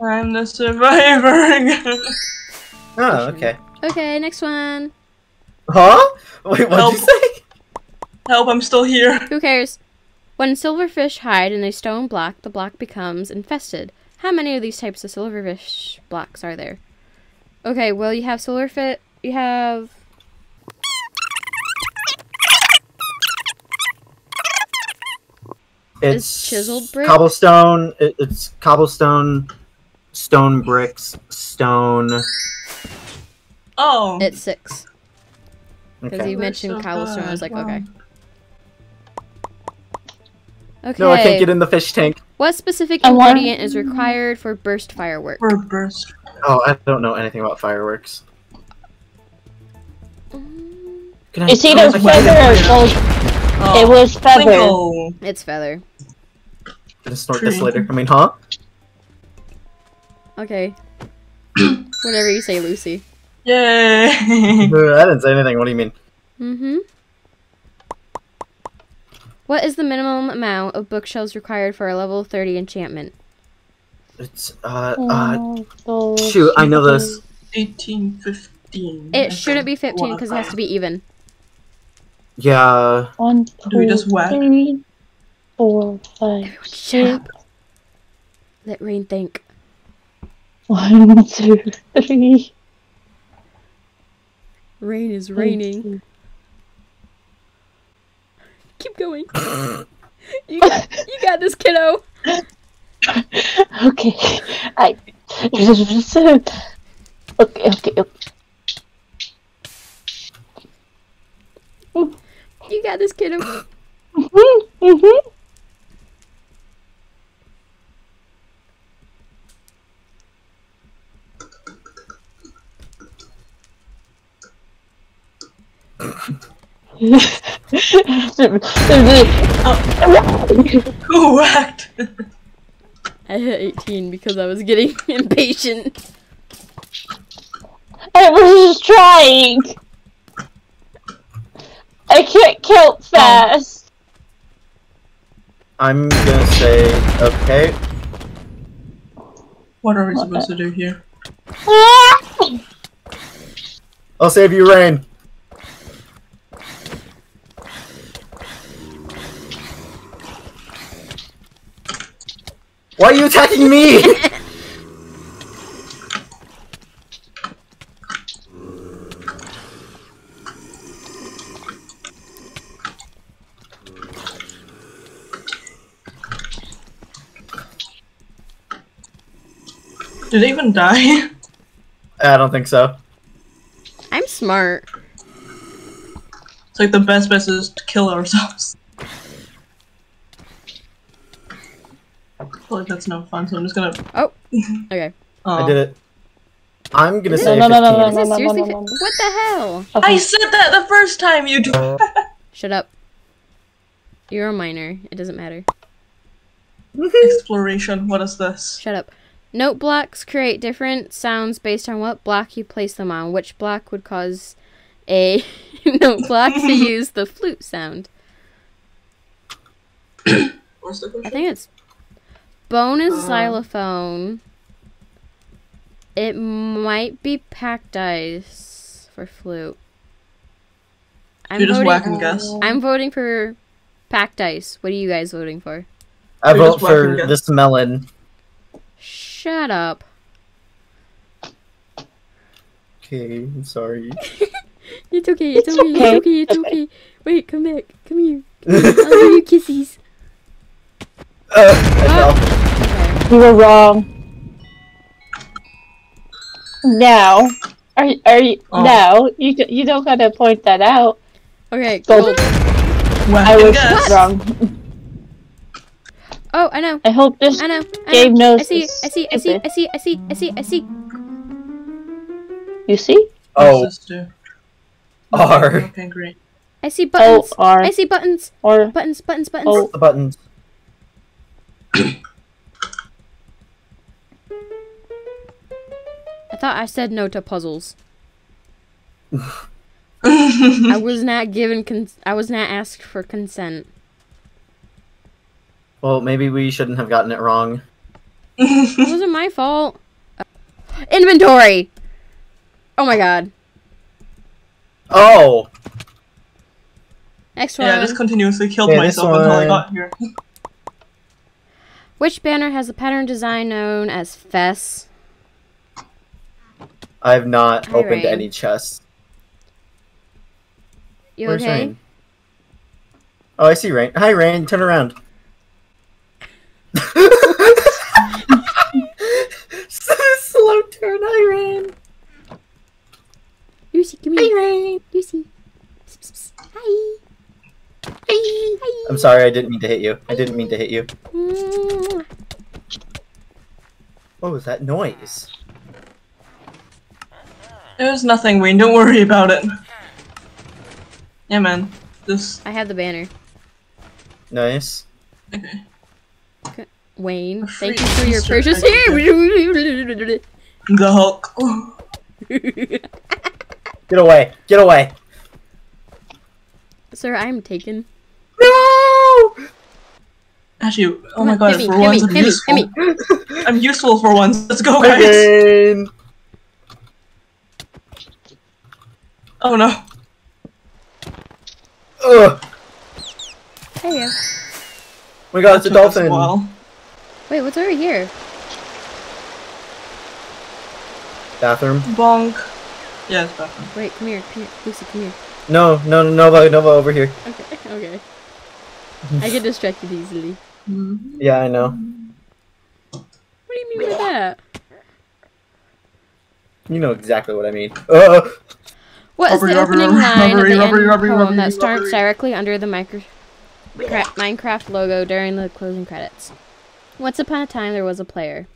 I'm the survivor again. Oh, okay. Okay, next one. Huh? Wait, what'd Help. you say? Help! I'm still here. Who cares? When silverfish hide in a stone block, the block becomes infested. How many of these types of silverfish blocks are there? Okay, well, you have Solar Fit, You have. It's chiseled brick? Cobblestone. It, it's cobblestone, stone bricks, stone. Oh. It's six. Because Okay. you mentioned so cobblestone. I was like, bad. okay. Okay. No, I can't get in the fish tank. What specific I want- ingredient is required for burst firework? For burst. Oh, I don't know anything about fireworks. Can I- It's oh, either I can't feather or gold. Oh. It was feather. Twinkle. It's feather. I'm gonna snort this later. I mean, huh? Okay. Whatever you say, Lucy. Yay! I didn't say anything. What do you mean? Mm-hmm. What is the minimum amount of bookshelves required for a level 30 enchantment? It's uh uh. Oh, so Shoot, I know this. 18, 15. It shouldn't be 15 because it has to be even. Yeah. One, Do we two, just whack? three, four, five, Everyone shut up. Let Rain think. One, two, three. Rain is raining. two. Keep going. you, got, you got this, kiddo. Okay. I. Okay, okay, okay. You got this, kiddo. Mhm, mhm. Who whacked? I hit 18 because I was getting impatient. I was just trying. I can't count um, fast. I'm gonna say okay. What are we supposed to do here? I'll save you, Rain. Why are you attacking me? Did they even die? I don't think so. I'm smart. It's like the best bet is to kill ourselves. Feel like that's no fun, so I'm just gonna. Oh. Okay. I did it. I'm gonna No, say no, no, no, 15. Is no, it no, seriously? no, fi- no, no. What the hell? I said that the first time you do. Shut up. You're a minor. It doesn't matter. Exploration. What is this? Shut up. Note blocks create different sounds based on what block you place them on. Which block would cause a note block to use the flute sound? What's the I question? think it's bonus Uh. xylophone. It might be packed ice for flute. I'm You just voting, whack and guess. I'm voting for packed ice. What are you guys voting for? I We vote just whack and for guess. this melon. Shut up. Okay, I'm sorry. It's okay. It's, It's okay. okay, It's okay. It's okay. okay. Wait, come back. Come here. I'll give you kisses. Uh, I fell. Okay. You were wrong. Now, are are you Oh. now? You you don't gotta point that out. Okay. Gold. Gold. Whack I was guess. wrong. Oh, I know. I hope this I know. I Gabe know. knows I see. I see. I see. I see. I see. I see. I see. you see. Oh, What's? R. Okay, great. I see O buttons. Oh, R I see buttons. or Buttons. Buttons. Buttons. Oh. the buttons. thought I said no to puzzles. I was not given. Con- I was not asked for consent. Well, maybe we shouldn't have gotten it wrong. It wasn't my fault. Inventory. Oh my god. Oh, Next one. yeah, I just continuously killed Yeah, myself until I got here. Which banner has a pattern design known as Fess? I have not Hi, opened Rain. any chests. You Where's okay? Rain? Oh, I see Rain. Hi, Rain. Turn around. Slow turn. Hi, Rain. Lucy, come here. Hi, Rain. Lucy. Psst, psst, psst. Hi. Hi. Hi. I'm sorry. I didn't mean to hit you. I didn't mean to hit you. Mwah. What was that noise? There's nothing, Wayne. Don't worry about it. Yeah, man. This. I have the banner. Nice. Okay. Wayne, thank you for your purchase here. The Hulk. Get away! Get away! Sir, I'm taken. No! Actually, oh Come my on, god, hit me, for hit once me, I'm hit me, useful. hit me. I'm useful for once. Let's go, guys. Wayne! Oh no. Ugh! Hey, yo. Oh my god, it's a dolphin! while. Wait, what's over here? Bathroom? Bonk. Yeah, it's bathroom. Wait, come here, come here. Lucy, come here. No, no, no, Nova, Nova, over here. Okay, okay. I get distracted easily. Mm-hmm. Yeah, I know. What do you mean by that? You know exactly what I mean. Ugh! What is the opening line of the end rubbery, poem rubbery, that starts directly under the micro- cra- Minecraft logo during the closing credits? Once upon a time, there was a player.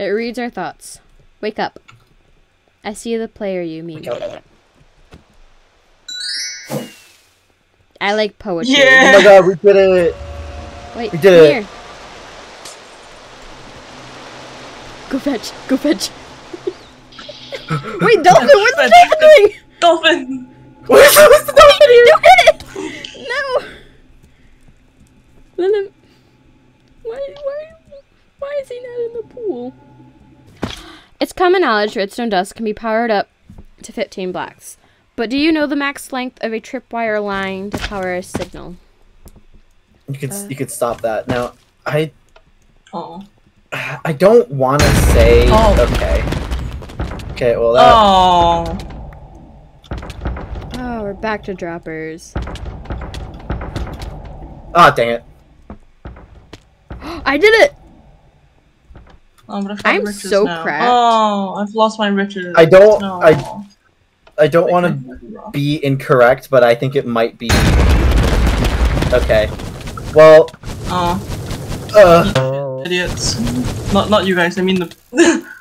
It reads our thoughts. Wake up. I see the player you mean. I like poetry. Yeah! Oh my god, we did it! Wait, We come did it. here. Go fetch. Go fetch. Wait, Dolphin, what's the Dolphin doing? Dolphin. Where's the dolphin here? Don't hit it! No! Let him. Why, why, why is he not in the pool? It's common knowledge redstone dust can be powered up to 15 blocks. But do you know the max length of a tripwire line to power a signal? You could Uh. you could stop that. Now, I Oh. I don't want to say Oh. okay. Okay, well that Oh. Oh, we're back to droppers. ah dang it. I did it! Oh, but I found I'm so now. cracked. Oh, I've lost my riches. I don't- No. I- I don't want to to. be incorrect, but I think it might be okay. Well, Oh, uh, idiots. Not not you guys. I mean the.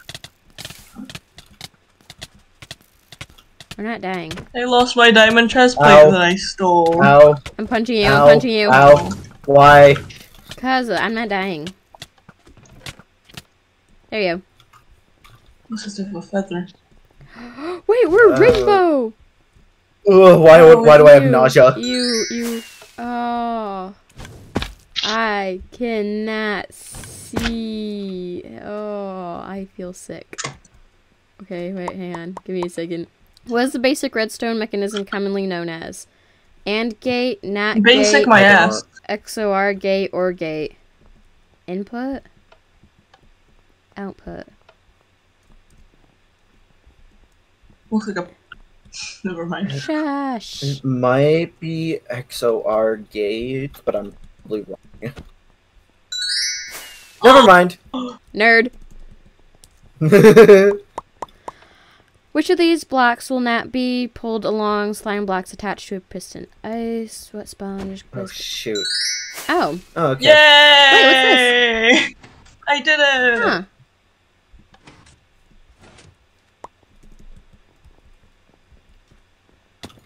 We're not dying. I lost my diamond chest plate Ow. that I stole. ow, I'm punching you, ow, I'm punching you. ow. Why? Cause I'm not dying. There you This is a feather. go. Wait, we're Uh, rainbow! Ugh, why Oh, why do I have nausea? You, you, oh. I cannot see. Oh, I feel sick. Okay, wait, hang on. Give me a second. What is the basic redstone mechanism commonly known as? AND gate, NAT Basic gate, my I ass. XOR gate, or gate? Input? Output. Looks like a. Never mind. Shush. It might be XOR gate, but I'm probably wrong. Never mind. Nerd. Which of these blocks will not be pulled along slime blocks attached to a piston? Ice, sweat sponge, oh shoot. Oh, Oh, okay. Yay! I did it! huh.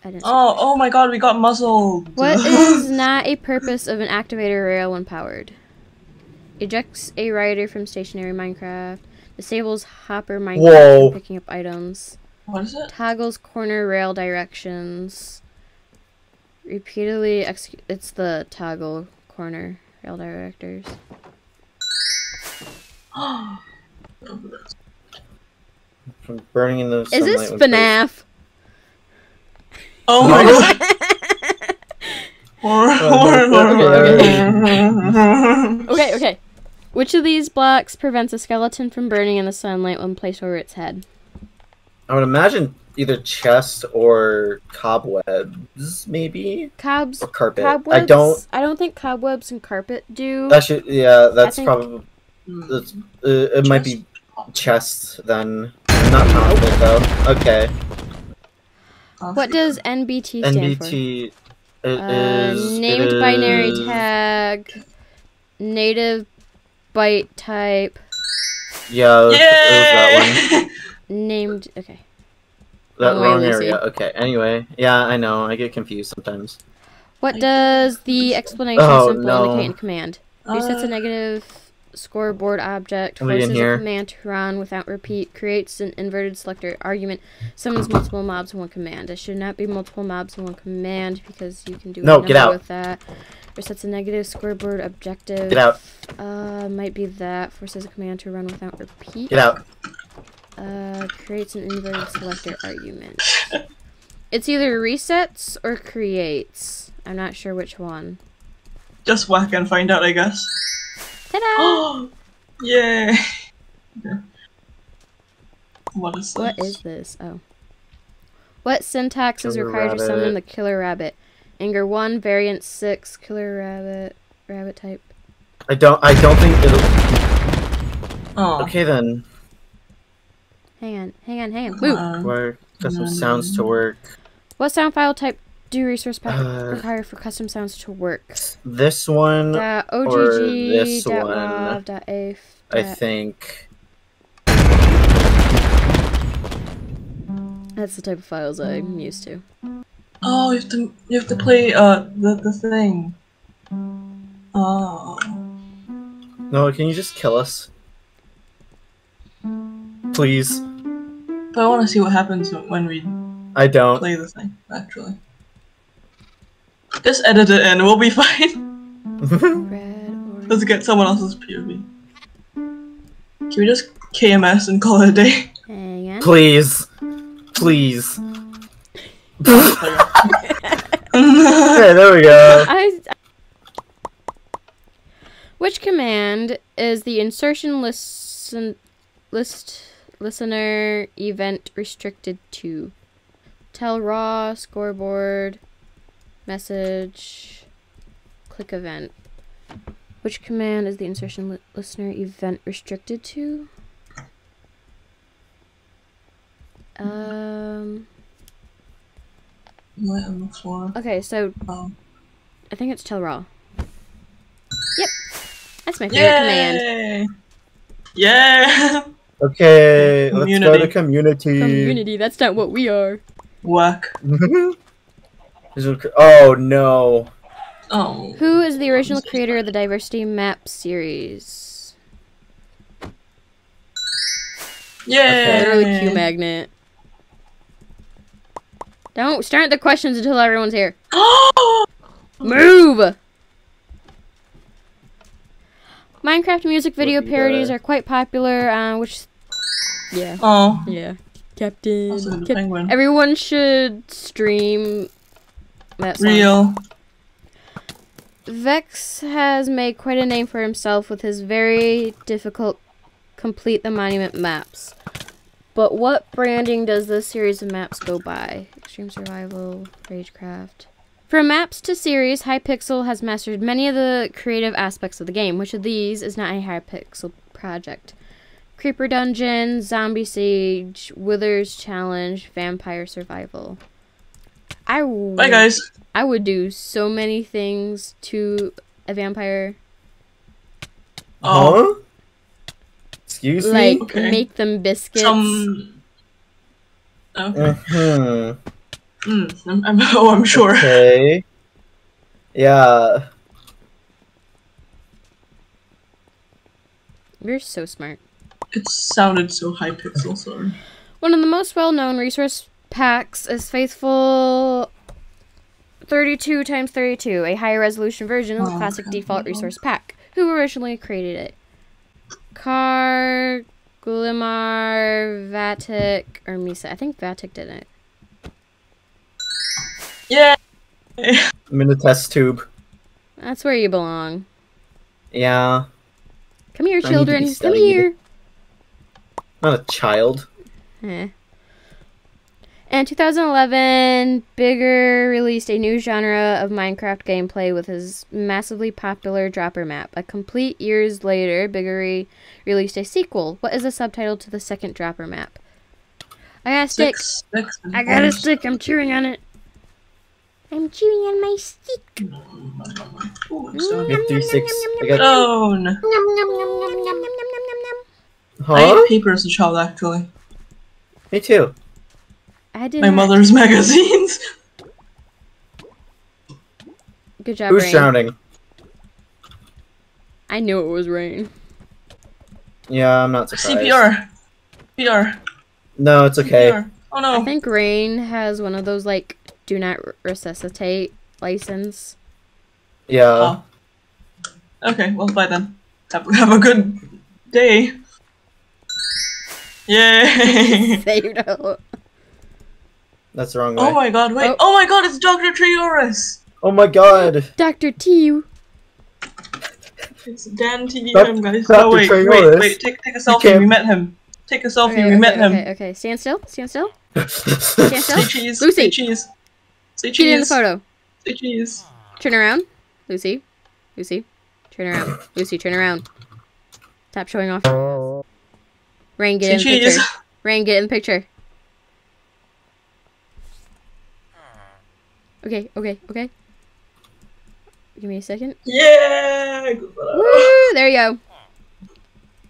I didn't see Oh, oh my god, we got muzzled. What is not a purpose of an activator rail when powered? Ejects a rider from stationary minecart. Disables hopper minecart Whoa. picking up items. What is it? Toggles corner rail directions. Repeatedly execute. It's the toggle corner rail directors. From burning in the Is this when FNAF? Oh my god. Oh, okay, Okay, okay. Which of these blocks prevents a skeleton from burning in the sunlight when placed over its head? I would imagine either chest or cobwebs, maybe Cobs. or carpet. Cobwebs. I don't. I don't think cobwebs and carpet do. That should. Yeah, that's probably. That's, uh, it might be chest then. Not confident though. Okay. What does NBT stand for? NBT. It Uh, is- it named binary is- tag, native byte type, Yeah, it was, it was that one. Named. Okay. That Wrong way, wrong Lucy. area. Okay. Anyway, yeah, I know. I get confused sometimes. What does the exclamation Oh, symbol no. indicate in command? Resets a Uh, negative scoreboard object. Are Forces a here? command to run without repeat. Creates an inverted selector argument. Summons multiple mobs in one command. It should not be multiple mobs in one command because you can do No, get out. with that. Resets a negative scoreboard objective. Get out. Uh, might be that. Forces a command to run without repeat. Get out. Uh, creates an inverted selector argument. It's either resets or creates. I'm not sure which one. just whack and find out, I guess. Ta-da! Oh, yay! Okay. What is this? What is this? Oh. What syntax is Killer required to summon the killer rabbit? Anger 1, variant 6, killer rabbit, rabbit type. I don't. I don't think it'll. Oh. Okay then. Hang on, hang on, hang on. Move! Where custom no, sounds to work. What sound file type do resource pack Uh, require for custom sounds to work? This one, Dot or OGG, this dot one, wav, AF, I think. That's the type of files I'm used to. Oh, you have to you have to play uh the the thing. Oh. No, can you just kill us? Please. But I want to see what happens when we I don't. play the thing. Actually, just edit it in. We'll be fine. Let's get someone else's POV. Can we just KMS and call it a day? Please. Please. Hey, there we go. I, which command is the insertion listen, list listener event restricted to? Tellraw, scoreboard, message, click event. Which command is the insertion li- listener event restricted to? Um. Right on the floor. Okay, so Oh. I think it's tellraw. Yep, that's my favorite command. Yay! Yeah! Okay, let's go to Community. community. Community, that's not what we are. Whack. oh no. Oh. Who is the original creator of the Diversity Map series? Yay! Literally Q Magnet. Don't start the questions until everyone's here. Move! Minecraft music video parodies that. are quite popular, uh, which. Yeah. oh. Yeah. Captain. Also the Cap- penguin. Everyone should stream that song. Real. Vechs has made quite a name for himself with his very difficult complete the monument maps. But what branding does this series of maps go by? Extreme Survival, Ragecraft. From maps to series, Hypixel has mastered many of the creative aspects of the game. Which of these is not a Hypixel project? Creeper Dungeon, Zombie Siege, Withers Challenge, Vampire Survival. I would, Bye, guys. I would do so many things to a vampire. Oh. Huh? Excuse Like me? Okay. make them biscuits. Some. Okay. Mhm. Mm, I'm, I'm, oh, I'm sure. Okay. Yeah. You're so smart. It sounded so Hypixel, sorry. One of the most well-known resource packs is Faithful 32 times 32, a higher resolution version of the Oh, classic okay. default resource pack. Who originally created it? Car, Glimar, Vattic, or Misa. I think Vattic did it. Yeah! I'm in the test tube. That's where you belong. Yeah. Come here, I need to be children. Come studied. here. Not a child. Eh. And 2011, Bigre released a new genre of Minecraft gameplay with his massively popular Dropper map. A complete years later, Bigre released a sequel. What is the subtitle to the second Dropper map? I got a stick. Six, six, I got a stick. I'm chewing on it. I'm chewing on my stick. Ooh, so three, six. Nom, nom, oh, huh? I hate papers a child, actually. Me too. I did My not- mother's magazines. Good job, Who's Rain. shouting? I knew it was rain. Yeah, I'm not surprised. CPR. CPR. No, it's okay. CPR. Oh I think Rain has one of those like do not resuscitate license. Yeah. Oh. Okay, well, bye then. Have, have a good day. Yay! Saved out. That's the wrong way. oh my god, wait. Oh. Oh, my god, it's Dr. Trayaurus! Oh my god. Dr. T. It's Dan TDM, Doc- guys. Dr. Oh, wait, Trayaurus? wait, wait. Take, take a selfie. We met him. Take a selfie. Okay, we okay, met him. okay, okay. Stand still. Stand still. Say still. cheese. Lucy. Say cheese. Say Get in the photo. Say cheese. Turn around. Lucy. Lucy. Turn around. Lucy, turn around. Stop showing off. Rain, get Say in the cheese. picture. Rain, get in the picture. Okay, okay, okay. Give me a second. Yeah! Woo! There you go.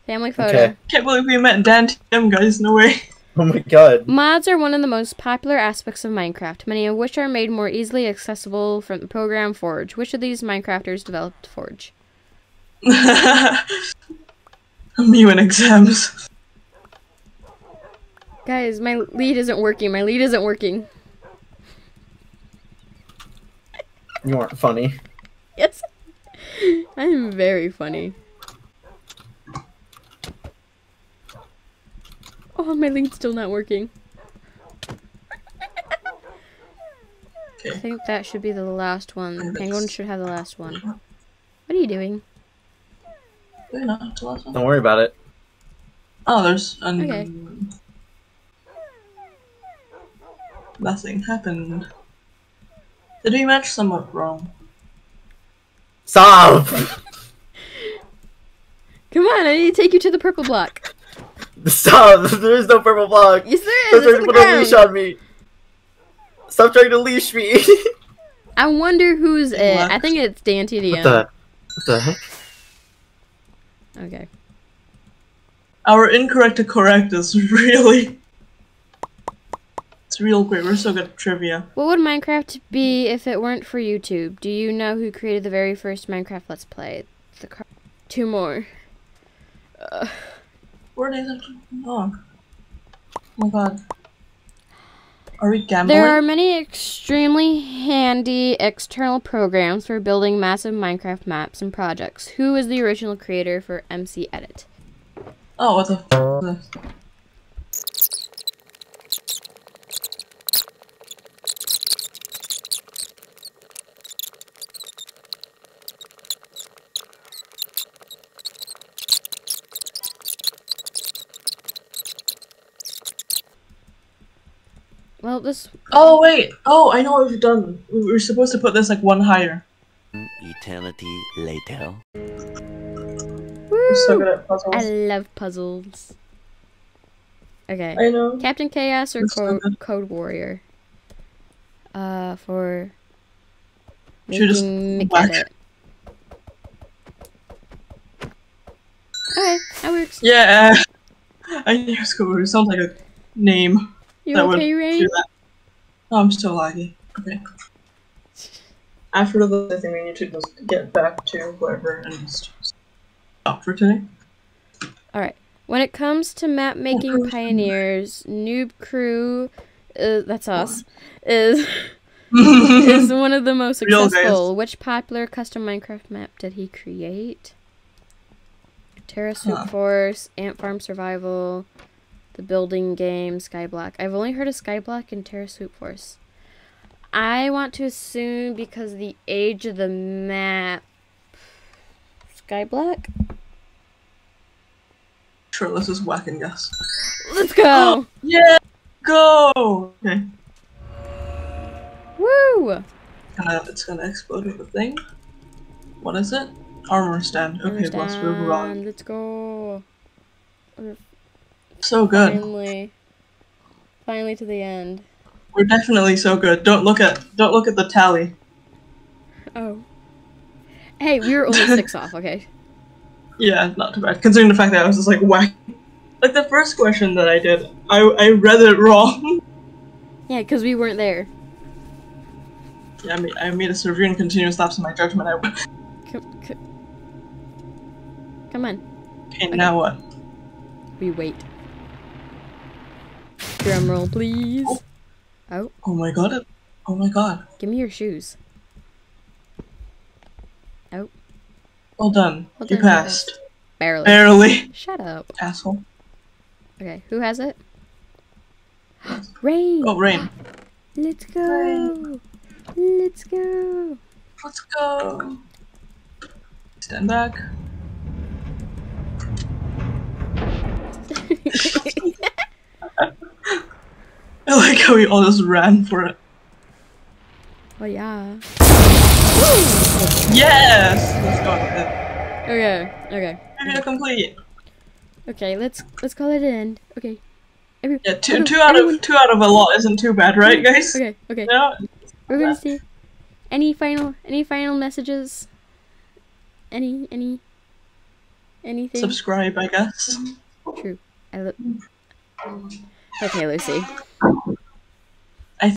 Family photo. Okay. Can't believe we met DanTDM, guys. No way. Oh my god. Mods are one of the most popular aspects of Minecraft, many of which are made more easily accessible from the program Forge. Which of these Minecrafters developed Forge? Me when exams. Guys, my lead isn't working. My lead isn't working. You aren't funny. Yes. I'm very funny. Oh, my lead's still not working. I think that should be the last one. Penguin should have the last one. What are you doing? Wait, no, it's the last one. Don't worry about it. Oh, there's an... Okay. Nothing happened. Did we match somewhat wrong? Stop! Come on, I need to take you to the purple block. Stop! There is no purple block. Yes, there Stop is. trying to on the put a leash on me. Stop trying to leash me. I wonder who's it. I think it's DanTDM. what the? What the heck? Okay. Our incorrect to correct is really... It's real great. We're so good at trivia. What would Minecraft be if it weren't for YouTube? Do you know who created the very first Minecraft Let's Play? The car- Two more. Where did it wrong? Oh my god. Are we gambling? There are many extremely handy external programs for building massive Minecraft maps and projects. Who is the original creator for MCEdit? Oh, what the Well, this Oh wait! Oh, I know what we've done. We were supposed to put this like one higher. Eternity later. We're so good at puzzles. I love puzzles. Okay. I know. Captain Chaos or That's so Code, Warrior? Uh, for Should just making whack. MCEdit. Okay, that works. Yeah. I knew it was cool. It sounds like a name You that would okay, Ray? that. Oh, I'm still laggy. Okay. After this, I think we need to just get back to whatever and just stop for today. Alright. When it comes to map making pioneers, Noob Crew, uh, that's us, is is one of the most successful. Which popular custom Minecraft map did he create? Terra Soup Huh. Force, Ant Farm Survival, the building game, Skyblock. I've only heard of Skyblock and Terra Soup Force. I want to assume because the age of the map. Skyblock? Sure, let's just whack and guess. Let's go! Oh, yeah, go. Okay, Woo! gonna, it's gonna explode with a thing. What is it? Armor stand. Okay, plus we're wrong. Let's go. So good. Finally. Finally to the end. We're definitely so good. Don't look at don't look at the tally. Oh. Hey, we were only six off, okay? Yeah, not too bad. Considering the fact that I was just like whack. Like the first question that I did, I I read it wrong. Yeah, because we weren't there. yeah, I made I made a severe and continuous lapse in my judgment. I Come on. Okay, now what? We wait. Drum roll, please. Oh, Oh my god. Oh my god. give me your shoes. Oh. Well done. Well you done, you passed. Barely. Barely. Shut up. Asshole. Okay, who has it? Rain. Oh, Rain. Let's go. Let's go. Let's go. Stand back. I like how we all just ran for it. oh yeah. Yes! Let's go. Okay. Okay. Video complete. Okay. Let's let's call it an end. Okay. Every, Yeah, two, two out of two out of a lot isn't too bad, right, guys? Okay. Okay. Yeah. We're gonna see. Any final any final messages? Any any anything? Subscribe, I guess. True. I lo- Okay, Lucy. I